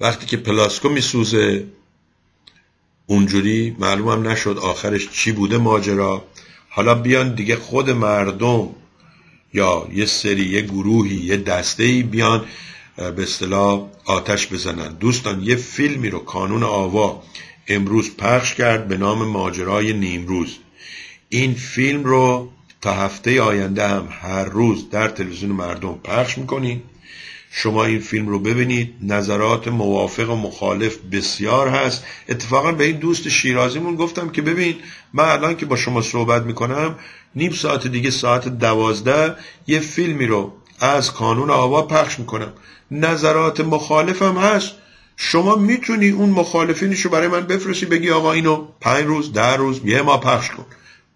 وقتی که پلاسکو میسوزه اونجوری معلومم نشد آخرش چی بوده ماجرا. حالا بیان دیگه خود مردم یا یه سری یه گروهی یه دسته ای بیان به اصطلاح آتش بزنن. دوستان یه فیلمی رو کانون آوا امروز پخش کرد به نام ماجرای نیمروز. این فیلم رو تا هفته آینده هم هر روز در تلویزیون مردم پخش می‌کنیم. شما این فیلم رو ببینید. نظرات موافق و مخالف بسیار هست. اتفاقا به این دوست شیرازیمون گفتم که ببین من الان که با شما صحبت می‌کنم نیم ساعت دیگه ساعت دوازده یه فیلمی رو از کانون آوا پخش می‌کنم. نظرات مخالفم هست. شما می‌تونی اون مخالفینشو برای من بفرستی بگی آقا اینو پنج روز ده روز یه ما پخش کن.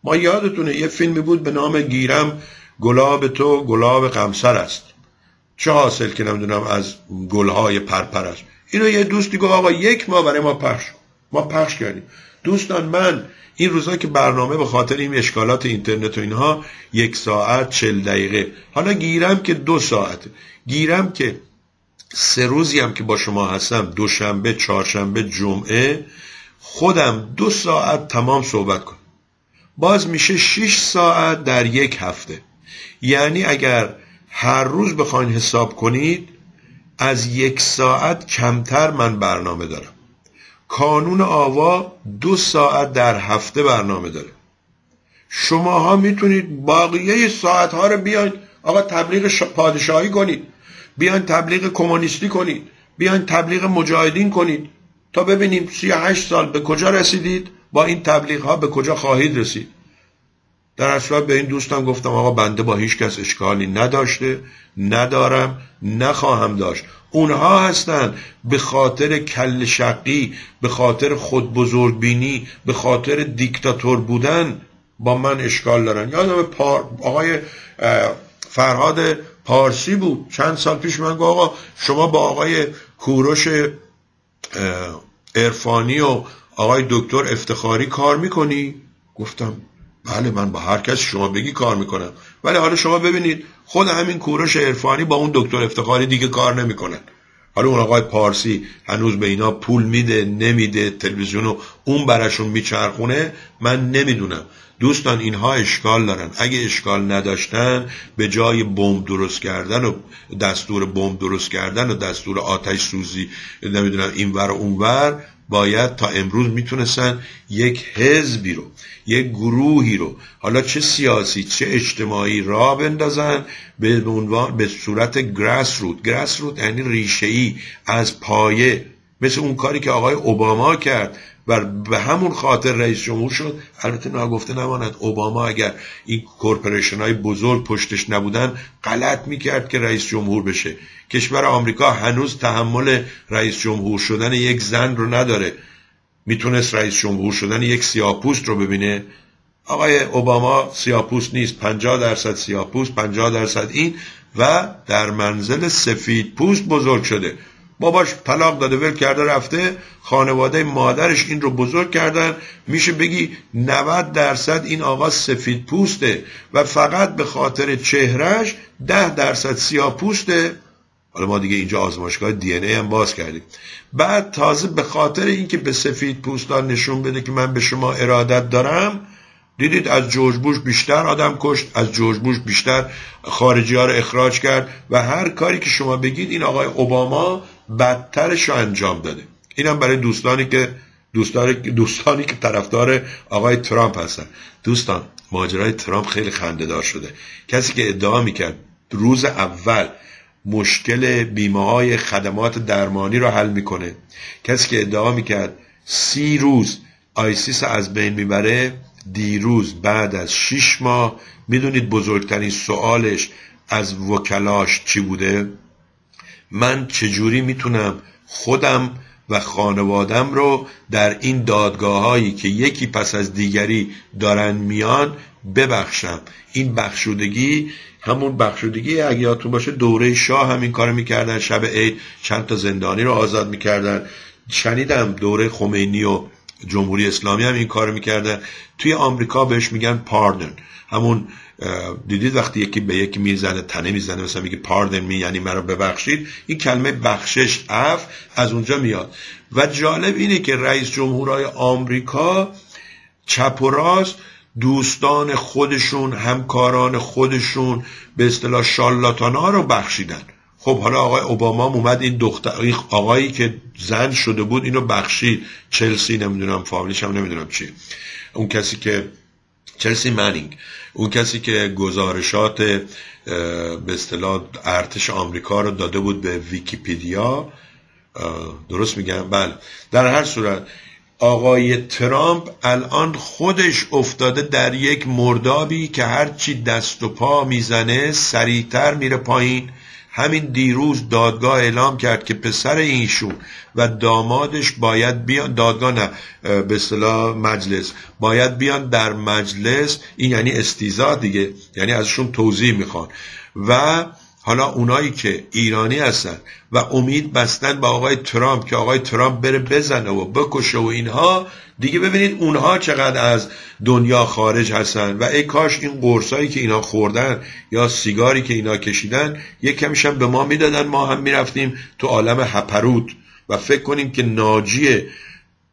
ما یادتونه یه فیلمی بود به نام گیرم گلاب تو گلاب قمسر است. چه حاصل که نمی‌دونم از گلهای پرپر است. اینو یه دوستی گفت آقا یک ما برای ما پخش ما پخش کردیم. دوستان من این روزا که برنامه به خاطر این اشکالات اینترنت و اینها یک ساعت چل دقیقه. حالا گیرم که دو ساعته. گیرم که سه روزی هم که با شما هستم دوشنبه چهارشنبه جمعه خودم دو ساعت تمام صحبت کنم. باز میشه 6 ساعت در یک هفته. یعنی اگر هر روز بخواین حساب کنید از یک ساعت کمتر من برنامه دارم. کانون آوا دو ساعت در هفته برنامه داره. شماها می‌تونید باقیه ساعت ها رو بیاین. آقا تبلیغ پادشاهی کنید. بیاین تبلیغ کمونیستی کنید. بیاین تبلیغ مجاهدین کنید. تا ببینیم 38 سال به کجا رسیدید. با این تبلیغ ها به کجا خواهید رسید؟ در اصل به این دوستان گفتم آقا بنده با هیچ کس اشکالی نداشته ندارم نخواهم داشت. اونها هستند به خاطر کل شقی به خاطر خود بزرگبینی به خاطر دیکتاتور بودن با من اشکال دارن. یادم پار... آقای فرهاد پارسی بود. چند سال پیش من گفت آقا شما با آقای کوروش ارفانی و آقای دکتر افتخاری کار می‌کنی؟ گفتم بله من با هر کس شما بگی کار می‌کنم. ولی حالا شما ببینید خود همین کوروش عرفانی با اون دکتر افتخاری دیگه کار نمی‌کنن حالا اون آقای پارسی هنوز به اینا پول میده نمیده تلویزیونو اون براشون میچرخونه من نمی‌دونم. دوستان اینها اشکال دارن. اگه اشکال نداشتن به جای بمب درست کردن و دستور بمب درست کردن و دستور آتش سوزی نمی‌دونم اینور و اونور باید تا امروز می‌تونستن یک حزبی رو یک گروهی رو حالا چه سیاسی چه اجتماعی را بندازن به به صورت گراس روت گراس روت یعنی ریشه ای از پایه مثل اون کاری که آقای اوباما کرد. و به همون خاطر رئیس جمهور شد. البته ناگفته نماند. اوباما اگر این کورپوریشن های بزرگ پشتش نبودن غلط می‌کرد که رئیس جمهور بشه. کشور آمریکا هنوز تحمل رئیس جمهور شدن یک زن رو نداره. می‌تونست رئیس جمهور شدن یک سیاپوست رو ببینه؟ آقای اوباما سیاپوست نیست. 50 درصد سیاپوست 50 درصد این و در منزل سفید پوست بزرگ شده. باباش طلاق داده ول کرده رفته. خانواده مادرش این رو بزرگ کردن. میشه بگی 90 درصد این آقا سفید پوسته و فقط به خاطر چهرش 10 درصد سیاه پوسته. حالا ما دیگه اینجا آزمایشگاه دی ای هم باز کردیم. بعد تازه به خاطر اینکه به سفید پوستان نشون بده که من به شما ارادت دارم دیدید از جورج بوش بیشتر آدم کشت از جورج بوش بیشتر خارجی ها رو اخراج کرد و هر کاری که شما بگید این آقای اوباما بدترش رو انجام داده اینم برای دوستانی که دوستانی, دوستانی که طرفدار آقای ترامپ هستن. دوستان ماجرای ترامپ خیلی خندهدار شده. کسی که ادعا می‌کرد روز اول مشکل بیمه های خدمات درمانی رو حل می‌کنه. کسی که ادعا می‌کرد سی روز آیسیس از بین می‌بره دیروز بعد از شیش ماه می‌دونید بزرگترین سوالش از وکلاش چی بوده؟ من چجوری می‌تونم خودم و خانوادم رو در این دادگاه هایی که یکی پس از دیگری دارن میان ببخشم؟ این بخشودگی همون بخشودگی اگه یادتون باشه دوره شاه همین کار می‌کردن شب عید چند تا زندانی رو آزاد می‌کردن. شنیدم دوره خمینی و جمهوری اسلامی هم این کار می‌کردن توی آمریکا بهش میگن پاردن. همون دیدید وقتی یکی به یکی می‌زنه تنه می‌زنه مثلا میگه پاردن می یعنی مرا ببخشید. این کلمه بخشش اف از اونجا میاد. و جالب اینه که رئیس جمهورهای آمریکا چپ و راست دوستان خودشون همکاران خودشون به اصطلاح شالاتان ها رو بخشیدن. خب حالا آقای اوباما اومد این دختر آقایی که زن شده بود اینو بخشید چلسی نمی‌دونم فامیلیش هم نمی‌دونم چی. اون کسی که چلسی منینگ. اون کسی که گزارشات به اصطلاح ارتش آمریکا رو داده بود به ویکیپیدیا. درست میگم؟ بله. در هر صورت آقای ترامپ الان خودش افتاده در یک مردابی که هرچی دست و پا می‌زنه سریعتر میره پایین. همین دیروز دادگاه اعلام کرد که پسر اینشون و دامادش باید بیان دادگاه نه به اصطلاح مجلس باید بیان در مجلس این یعنی استیزا دیگه یعنی ازشون توضیح می‌خوان. و حالا اونایی که ایرانی هستن و امید بستن با آقای ترامپ که آقای ترامپ بره بزنه و بکشه و اینها دیگه ببینید اونها چقدر از دنیا خارج هستن و ای کاش این قرصایی که اینا خوردن یا سیگاری که اینا کشیدن یک کمیشم به ما می‌دادن ما هم می‌رفتیم تو عالم هپرود و فکر کنیم که ناجی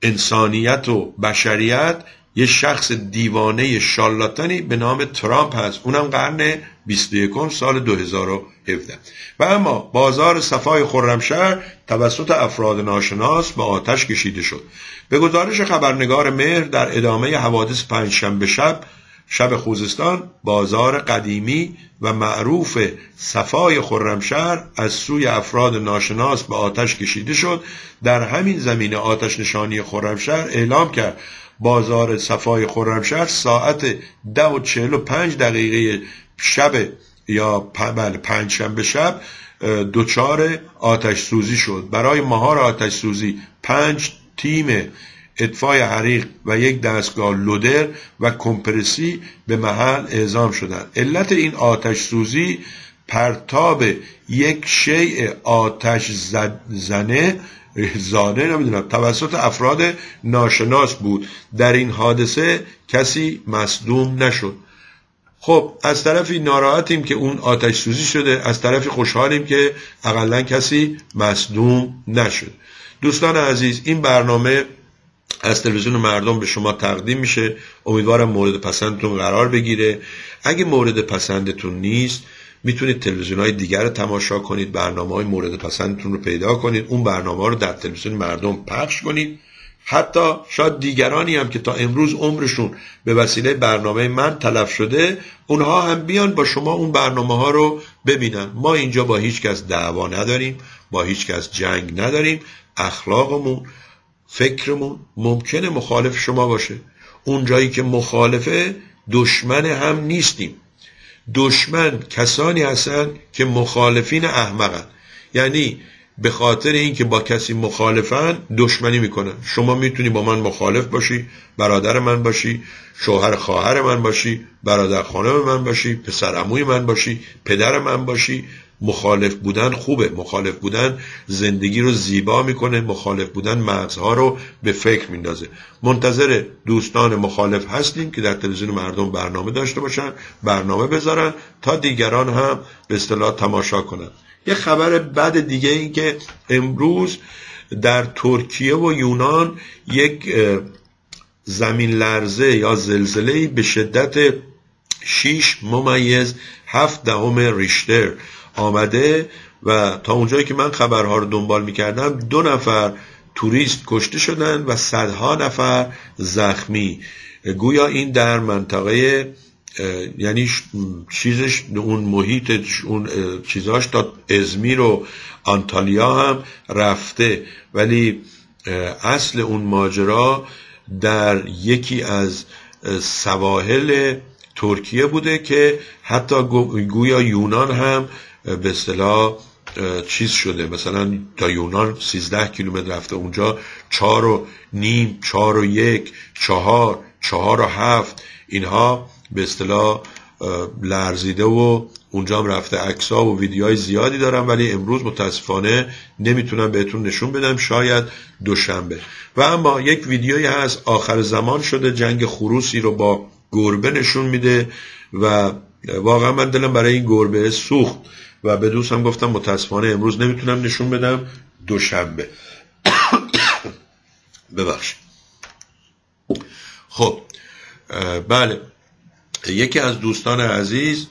انسانیت و بشریت یه شخص دیوانه شالاتانی به نام ترامپ هست. اونم قرن 21 سال 2017 و اما بازار صفای خرمشهر توسط افراد ناشناس به آتش کشیده شد. به گزارش خبرنگار مهر در ادامه حوادث پنجشنبه شب شب خوزستان بازار قدیمی و معروف صفای خرمشهر از سوی افراد ناشناس به آتش کشیده شد. در همین زمینه آتش نشانی خرمشهر اعلام کرد. بازار صفای خرمشهر ساعت ده و چهل و پنج دقیقه شب یا بله پنج شنبه شب دچار آتش سوزی شد. برای مهار آتش سوزی پنج تیم اطفای حریق و یک دستگاه لودر و کمپرسی به محل اعزام شدند. علت این آتش سوزی پرتاب یک شیء آتش زنه زانه نمی‌دونم. توسط افراد ناشناس بود. در این حادثه کسی مصدوم نشد. خب از طرفی ناراحتیم که اون آتش سوزی شده. از طرفی خوشحالیم که اقلا کسی مصدوم نشد. دوستان عزیز این برنامه از تلویزیون مردم به شما تقدیم میشه. امیدوارم مورد پسندتون قرار بگیره. اگه مورد پسندتون نیست می‌تونید تلویزیون های دیگر رو تماشا کنید برنامه های مورد پسندتون رو پیدا کنید اون برنامه رو در تلویزیون مردم پخش کنید. حتی شاید دیگرانی هم که تا امروز عمرشون به وسیله برنامه من تلف شده اونها هم بیان با شما اون برنامه ها رو ببینن. ما اینجا با هیچ کس دعوا نداریم با هیچ کس جنگ نداریم. اخلاقمون فکرمون ممکنه مخالف شما باشه. اون جایی که مخالفه دشمن هم نیستیم. دشمن کسانی هستن که مخالفین احمقن یعنی به خاطر اینکه با کسی مخالفن دشمنی می‌کنن. شما می‌تونی با من مخالف باشی برادر من باشی شوهر خواهر من باشی برادر خانم من باشی پسر عموی من باشی پدر من باشی. مخالف بودن خوبه. مخالف بودن زندگی رو زیبا می‌کنه مخالف بودن مغزها رو به فکر میندازه. منتظر دوستان مخالف هستیم که در تلویزیون مردم برنامه داشته باشن برنامه بذارن تا دیگران هم به اصطلاح تماشا کنن. یه خبر بد دیگه این که امروز در ترکیه و یونان یک زمین لرزه یا زلزله به شدت 6 ممیز هفت دهم ریشتر آمده و تا اونجایی که من خبرها رو دنبال می‌کردم دو نفر توریست کشته شدن و صدها نفر زخمی. گویا این در منطقه یعنی چیزش اون محیط اون چیزاش تا ازمیر و آنتالیا هم رفته. ولی اصل اون ماجرا در یکی از سواحل ترکیه بوده که حتی گویا یونان هم به اصطلاح چیز شده. مثلا تا یونان 13 کیلومتر رفته اونجا چهار و نیم چهار و یک چهار چهار و هفت اینها به اصطلاح لرزیده و اونجا هم رفته. عکس‌ها و ویدیوهای زیادی دارم ولی امروز متاسفانه نمی‌تونم بهتون نشون بدم. شاید دوشنبه. و اما یک ویدیویی هست آخر زمان شده. جنگ خروسی رو با گربه نشون میده و واقعا من دلم برای این گربه سوخت. و به دوستم گفتم متاسفانه امروز نمی‌تونم نشون بدم دوشنبه. ببخشید. خب بله. یکی از دوستان عزیز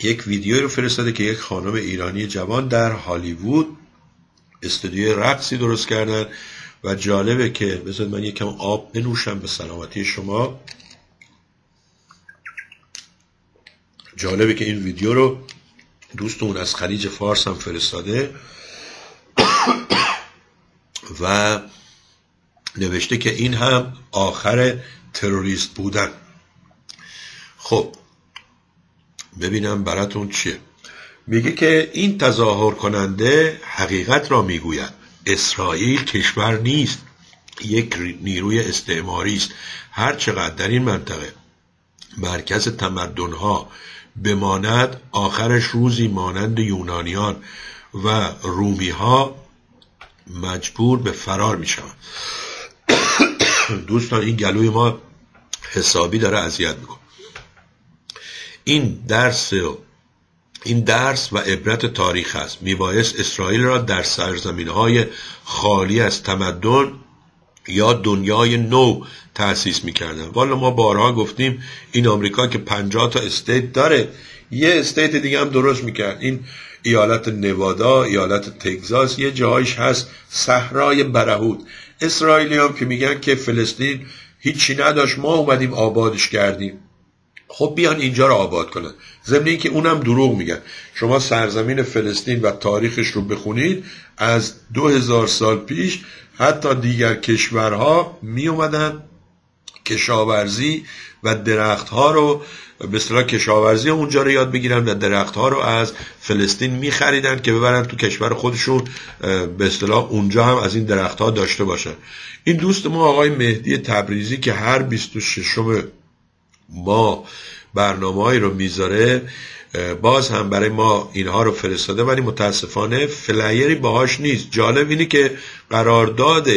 یک ویدیو رو فرستاده که یک خانم ایرانی جوان در هالیوود استودیوی رقصی درست کردن و جالبه که بذارید من یکم آب بنوشم به سلامتی شما. جالبه که این ویدیو رو دوستمون از خلیج فارس هم فرستاده. و نوشته که این هم آخر تروریست بودن. خب ببینم براتون چیه. میگه که این تظاهر کننده حقیقت را می‌گوید. اسرائیل کشور نیست. یک نیروی استعماری است. هر چقدر در این منطقه مرکز تمدنها بماند آخرش روزی مانند یونانیان و رومی ها مجبور به فرار می شود دوستان این گلوی ما حسابی داره اذیت می‌کنه. این درس این درس و عبرت تاریخ است. میبایست اسرائیل را در سرزمین های خالی از تمدن یا دنیای نو تأسیس می‌کردن. والا ما بارها گفتیم این آمریکا که 50 تا state داره یه state دیگه هم درست می‌کرد. این ایالت نوادا ایالت تگزاس یه جایش هست صحرای برهوت اسرائیلی هم که میگن که فلسطین هیچی نداشت ما اومدیم آبادش کردیم. خب بیان اینجا رو آباد کنن. ضمن که اونم دروغ میگن. شما سرزمین فلسطین و تاریخش رو بخونید از دو هزار سال پیش حتی دیگر کشورها می اومدن کشاورزی و درختها رو به اصطلاح کشاورزی اونجا رو یاد بگیرن و درختها رو از فلسطین می خریدن که ببرن تو کشور خودشون به اصطلاح اونجا هم از این درختها داشته باشن. این دوست ما آقای مهدی تبریزی که هر 26 ما برنامه رو می‌ذاره باز هم برای ما اینها رو فرستاده ولی متاسفانه flyer ی باهاش نیست. جالب اینه که قرارداد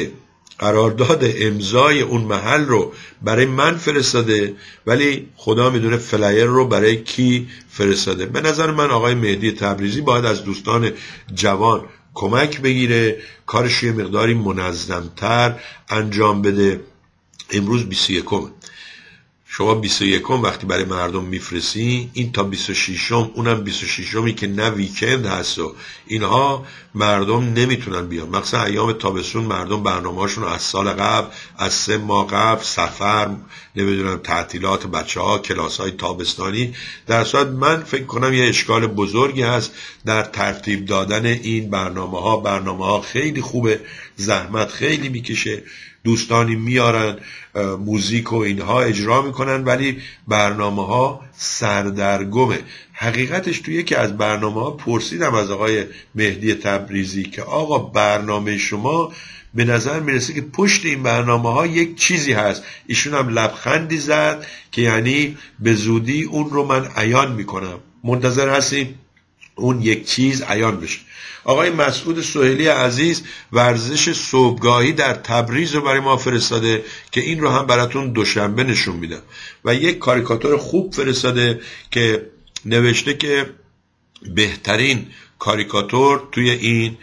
قرارداد امضای اون محل رو برای من فرستاده ولی خدا می‌دونه flyer رو برای کی فرستاده. به نظر من آقای مهدی تبریزی باید از دوستان جوان کمک بگیره کارش یه مقداری منظمتر انجام بده. امروز 21 شما 21 وقتی برای مردم میفرستی این تا 26 اونم 26 می که نه ویکند هست و اینها مردم نمی‌تونن بیان. مثلا ایام تابستون مردم برنامه‌هاشون از سال قبل از سه ماه قبل سفر نمی‌دونم تعطیلات بچه ها کلاس های تابستانی. در صورت من فکر کنم یه اشکال بزرگی هست در ترتیب دادن این برنامه ها برنامه ها خیلی خوبه زحمت خیلی می‌کشه. دوستانی میارن موزیک و اینها اجرا می‌کنن ولی برنامه ها سردرگمه. حقیقتش توی یکی از برنامه ها پرسیدم از آقای مهدی تبریزی که آقا برنامه شما به نظر می‌رسه که پشت این برنامه ها یک چیزی هست. ایشون هم لبخندی زد که یعنی به زودی اون رو من عیان می‌کنم. منتظر هستیم اون یک چیز عیان بشه. آقای مسعود سهیلی عزیز ورزش صبحگاهی در تبریز رو برای ما فرستاده که این رو هم براتون دوشنبه نشون میدم. و یک کاریکاتور خوب فرستاده که نوشته که بهترین کاریکاتور توی این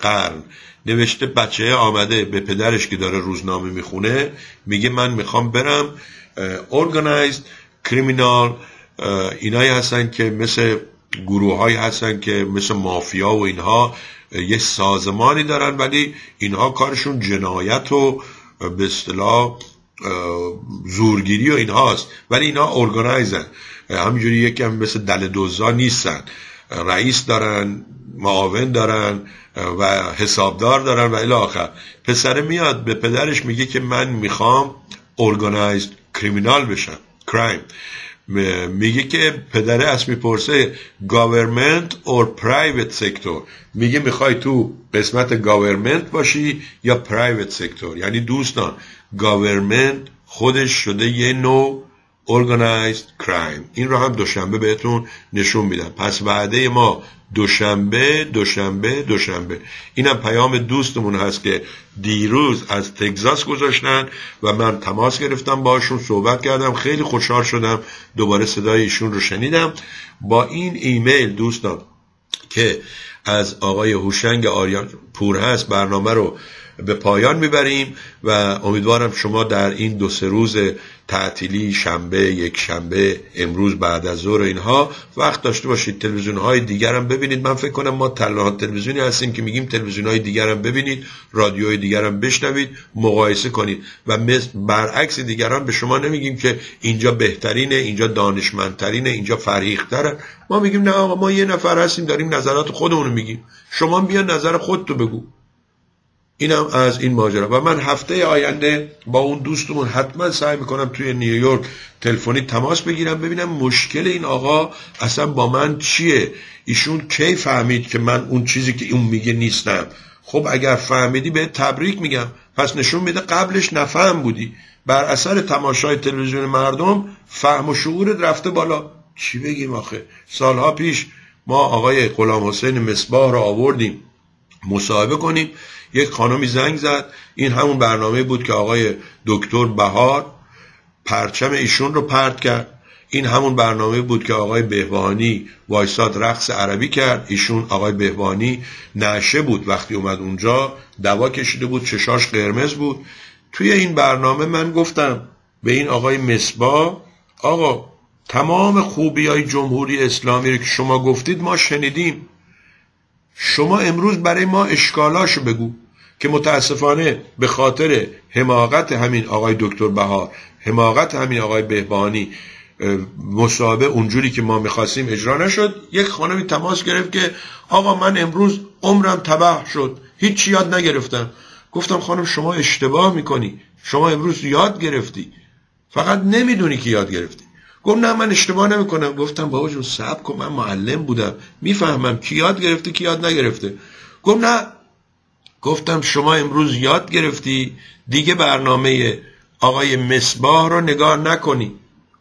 قرن. نوشته بچه آمده به پدرش که داره روزنامه می‌خونه میگه من می‌خوام برم ارگانایزد کریمینال اینایی هستن که مثل گروه هایی هستن که مثل مافیا و اینها یه سازمانی دارن ولی اینها کارشون جنایت و به اصطلاح زورگیری و اینهاست ولی اینها ارگانایزن همینجوری یکم مثل دل دوزا نیستن. رئیس دارن معاون دارن و حسابدار دارن و الی آخر. پسره میاد به پدرش میگه که من می‌خوام organized criminal بشم. crime میگه که پدره از می‌پرسه government or private sector میگه می‌خوای تو قسمت government باشی یا private sector یعنی دوستان government خودش شده یه نوع organized crime. این رو هم دوشنبه بهتون نشون میدم. پس وعده ما دوشنبه دوشنبه دوشنبه. اینم پیام دوستمون هست که دیروز از تگزاس گذاشتن و من تماس گرفتم باشون صحبت کردم خیلی خوشحال شدم. دوباره صدای ایشون رو شنیدم. با این ایمیل دوستان که از آقای هوشنگ آریان پور هست برنامه رو به پایان می‌بریم و امیدوارم شما در این دو سه روز تعطیلی شنبه یک شنبه امروز بعد از ظهر اینها وقت داشته باشید. تلویزیون های دیگر هم ببینید. من فکر کنم ما تنها تلویزیونی هستیم که میگیم تلویزیون های دیگر هم ببینید رادیوهای دیگر هم بشنوید مقایسه کنید و برعکس دیگران به شما نمیگیم که اینجا بهترینه اینجا دانشمندترینه اینجا فرهیختره ما میگیم نه آقا ما یه نفر هستیم داریم نظرات خودمون میگیم. شما بیا نظر خودتو بگو. اینم از این ماجرا. و من هفته آینده با اون دوستمون حتما سعی می‌کنم توی نیویورک تلفنی تماس بگیرم ببینم مشکل این آقا اصلا با من چیه. ایشون کی فهمید که من اون چیزی که اون میگه نیستم؟ خب اگر فهمیدی به تبریک میگم. پس نشون میده قبلش نفهم بودی. بر اثر تماشای تلویزیون مردم فهم و شعور رفته بالا. چی بگیم آخه؟ سالها پیش ما آقای غلام حسین مصباح رو آوردیم. مصاحبه کنیم. یک خانمی زنگ زد. این همون برنامه بود که آقای دکتر بهار پرچم ایشون رو پرت کرد. این همون برنامه بود که آقای بهبانی وایساد رقص عربی کرد. ایشون آقای بهبانی نشه بود. وقتی اومد اونجا دوا کشیده بود. چشاش قرمز بود. توی این برنامه من گفتم به این آقای مصبا آقا تمام خوبی های جمهوری اسلامی رو که شما گفتید ما شنیدیم. شما امروز برای ما اشکالاشو بگو که متاسفانه به خاطر حماقت همین آقای دکتر بهار حماقت همین آقای بهبانی مصاحبه اونجوری که ما می‌خواستیم اجرا نشد. یک خانمی تماس گرفت که آقا من امروز عمرم تباه شد. هیچ یاد نگرفتم. گفتم خانم شما اشتباه می‌کنی. شما امروز یاد گرفتی. فقط نمی‌دونی که یاد گرفتی. گفت نه من اشتباه نمی‌کنم. گفتم بابا جون صبر کن من معلم بودم. می‌فهمم کی یاد گرفته کی یاد نگرفته. گفت نه. گفتم شما امروز یاد گرفتی دیگه برنامه آقای مصباح رو نگاه نکنی.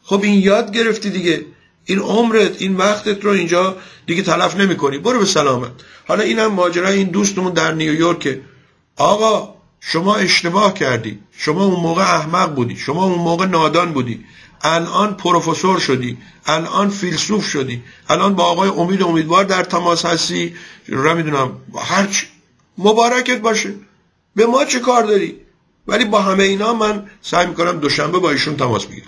خب این یاد گرفتی دیگه. این عمرت این وقتت رو اینجا دیگه تلف نمی کنی برو به سلامت. حالا اینم ماجرای این دوستمون در نیویورک آقا شما اشتباه کردی. شما اون موقع احمق بودی. شما اون موقع نادان بودی. الان پروفسور شدی الان فیلسوف شدی الان با آقای امید امیدوار در تماس هستی. را می‌دونم هرچی مبارکت باشه. به ما چه کار داری؟ ولی با همه اینا من سعی می‌کنم دوشنبه با ایشون تماس بگیرم.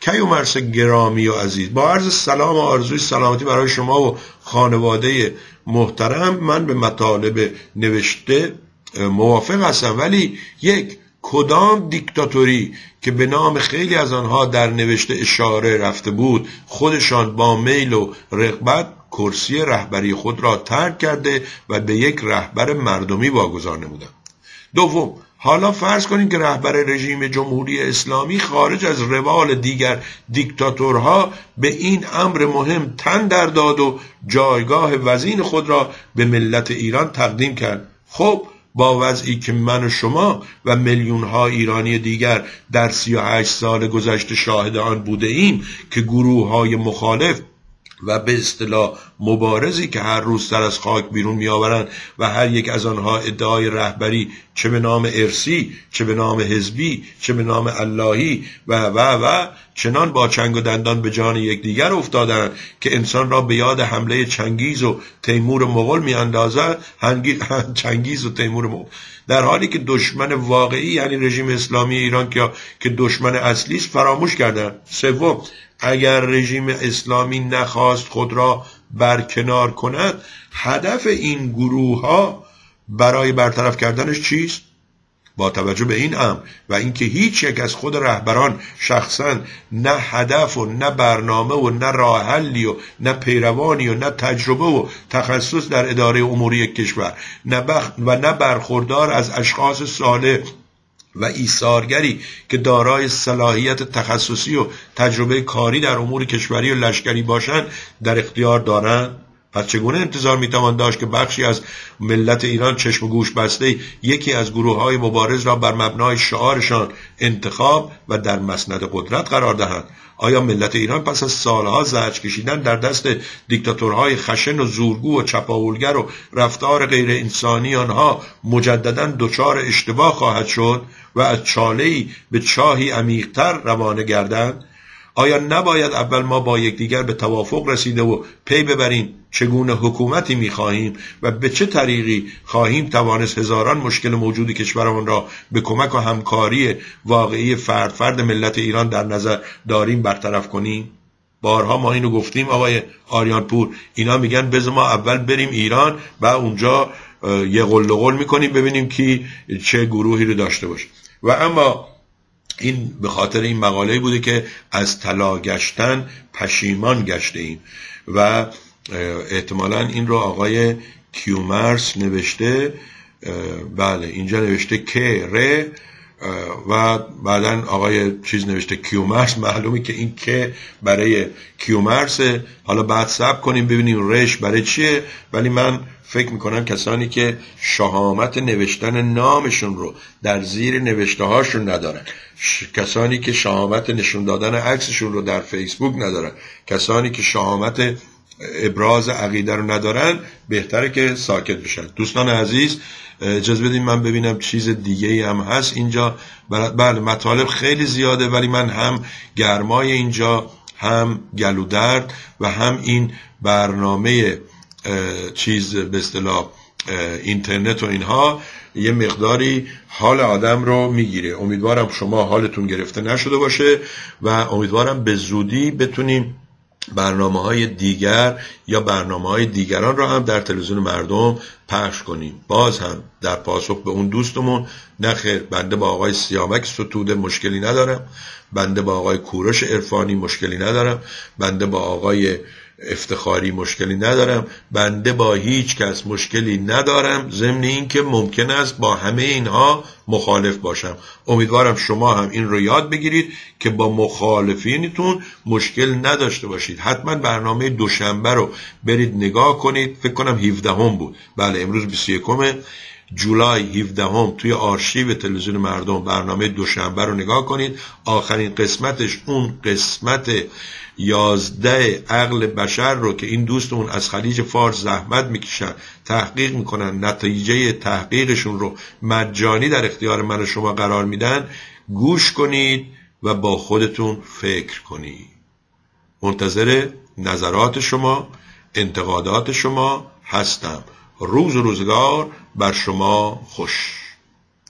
کیو مرس گرامی و عزیز. با عرض سلام و آرزوی سلامتی برای شما و خانواده محترم. من به مطالب نوشته موافق هستم. ولی یک کدام دیکتاتوری که به نام خیلی از آنها در نوشته اشاره رفته بود خودشان با میل و رغبت کرسی رهبری خود را ترک کرده و به یک رهبر مردمی واگذار نمودند. دوم حالا فرض کنید که رهبر رژیم جمهوری اسلامی خارج از روال دیگر دیکتاتورها به این امر مهم تن در داد و جایگاه وزین خود را به ملت ایران تقدیم کرد. خب با وضعی که من و شما و میلیون ها ایرانی دیگر در 38 سال گذشته شاهد آن بوده ایم که گروه های مخالف و به اصطلاح مبارزی که هر روز سر از خاک بیرون میآورند و هر یک از آنها ادعای رهبری چه به نام ارسی چه به نام حزبی چه به نام اللهی و و و چنان با چنگ و دندان به جان یکدیگر افتادند که انسان را به یاد حمله چنگیز و تیمور مغول میاندازد چنگیز و تیمور مغول. در حالی که دشمن واقعی یعنی رژیم اسلامی ایران که که دشمن اصلی است فراموش کردند. سوم اگر رژیم اسلامی نخواست خود را برکنار کند هدف این گروه ها برای برطرف کردنش چیست؟ با توجه به این امر و اینکه هیچ یک از خود رهبران شخصا نه هدف و نه برنامه و نه راه حلی و نه پیروانی و نه تجربه و تخصص در اداره امور یک کشور نه و نه برخوردار از اشخاص صالح و ایثارگری که دارای صلاحیت تخصصی و تجربه کاری در امور کشوری و لشکری باشند در اختیار دارند؟ پس چگونه انتظار می‌توان داشت که بخشی از ملت ایران چشم و گوش بسته یکی از گروه های مبارز را بر مبنای شعارشان انتخاب و در مسند قدرت قرار دهند آیا ملت ایران پس از سالها زرج کشیدن در دست دیکتاتورهای خشن و زورگو و چپاولگر و رفتار غیر انسانی آنها مجددا دچار اشتباه خواهد شد و از چاله به چاهی عمیقتر روانه گردند؟ آیا نباید اول ما با یکدیگر به توافق رسیده و پی ببریم چگونه حکومتی می‌خواهیم و به چه طریقی خواهیم توانست هزاران مشکل موجود کشورمان را به کمک و همکاری واقعی فرد فرد ملت ایران در نظر داریم برطرف کنیم؟ بارها ما اینو گفتیم آقای آریان پور اینا میگن بذار ما اول بریم ایران و اونجا یه قل قل می‌کنیم ببینیم کی چه گروهی رو داشته باشه. و اما این به خاطر این مقاله بوده که از طلا گشتن پشیمان گشته ایم. و احتمالا این رو آقای کیومرس نوشته بله اینجا نوشته که ره و بعدا آقای چیز نوشته کیومرس. معلومه که این که برای کیومرس. حالا بعد سب کنیم ببینیم رش برای چیه. ولی من فکر می‌کنم کسانی که شهامت نوشتن نامشون رو در زیر نوشته هاشون ندارن کسانی که شهامت نشون دادن عکسشون رو در فیسبوک ندارن. کسانی که شهامت ابراز عقیده رو ندارن بهتره که ساکت بشن. دوستان عزیز اجازه بدین من ببینم چیز دیگه هم هست. اینجا بله مطالب خیلی زیاده ولی من هم گرمای اینجا هم گلودرد و هم این برنامه چیز به اصطلاح اینترنت و اینها یه مقداری حال آدم رو می‌گیره. امیدوارم شما حالتون گرفته نشده باشه و امیدوارم به زودی بتونیم برنامه های دیگر یا برنامه های دیگران را هم در تلویزیون مردم پخش کنیم. باز هم در پاسخ به اون دوستمون نخیر بنده با آقای سیامک ستوده مشکلی ندارم. بنده با آقای کوروش عرفانی مشکلی ندارم. بنده با آقای افتخاری مشکلی ندارم. بنده با هیچ کس مشکلی ندارم. ضمن اینکه ممکن است با همه اینها مخالف باشم. امیدوارم شما هم این رو یاد بگیرید که با مخالفینتون مشکل نداشته باشید. حتما برنامه دوشنبه رو برید نگاه کنید. فکر کنم 17 هم بود. بله امروز 21 جولای 17 هم توی آرشیو تلویزیون مردم برنامه دوشنبه رو نگاه کنید. آخرین قسمتش اون قسمت یازده عقل بشر رو که این دوستمون از خلیج فارس زحمت می‌کشن تحقیق می‌کنن. نتیجه تحقیقشون رو مجانی در اختیار من و شما قرار میدن. گوش کنید و با خودتون فکر کنید. منتظر نظرات شما انتقادات شما هستم. روز و روزگار بر شما خوش.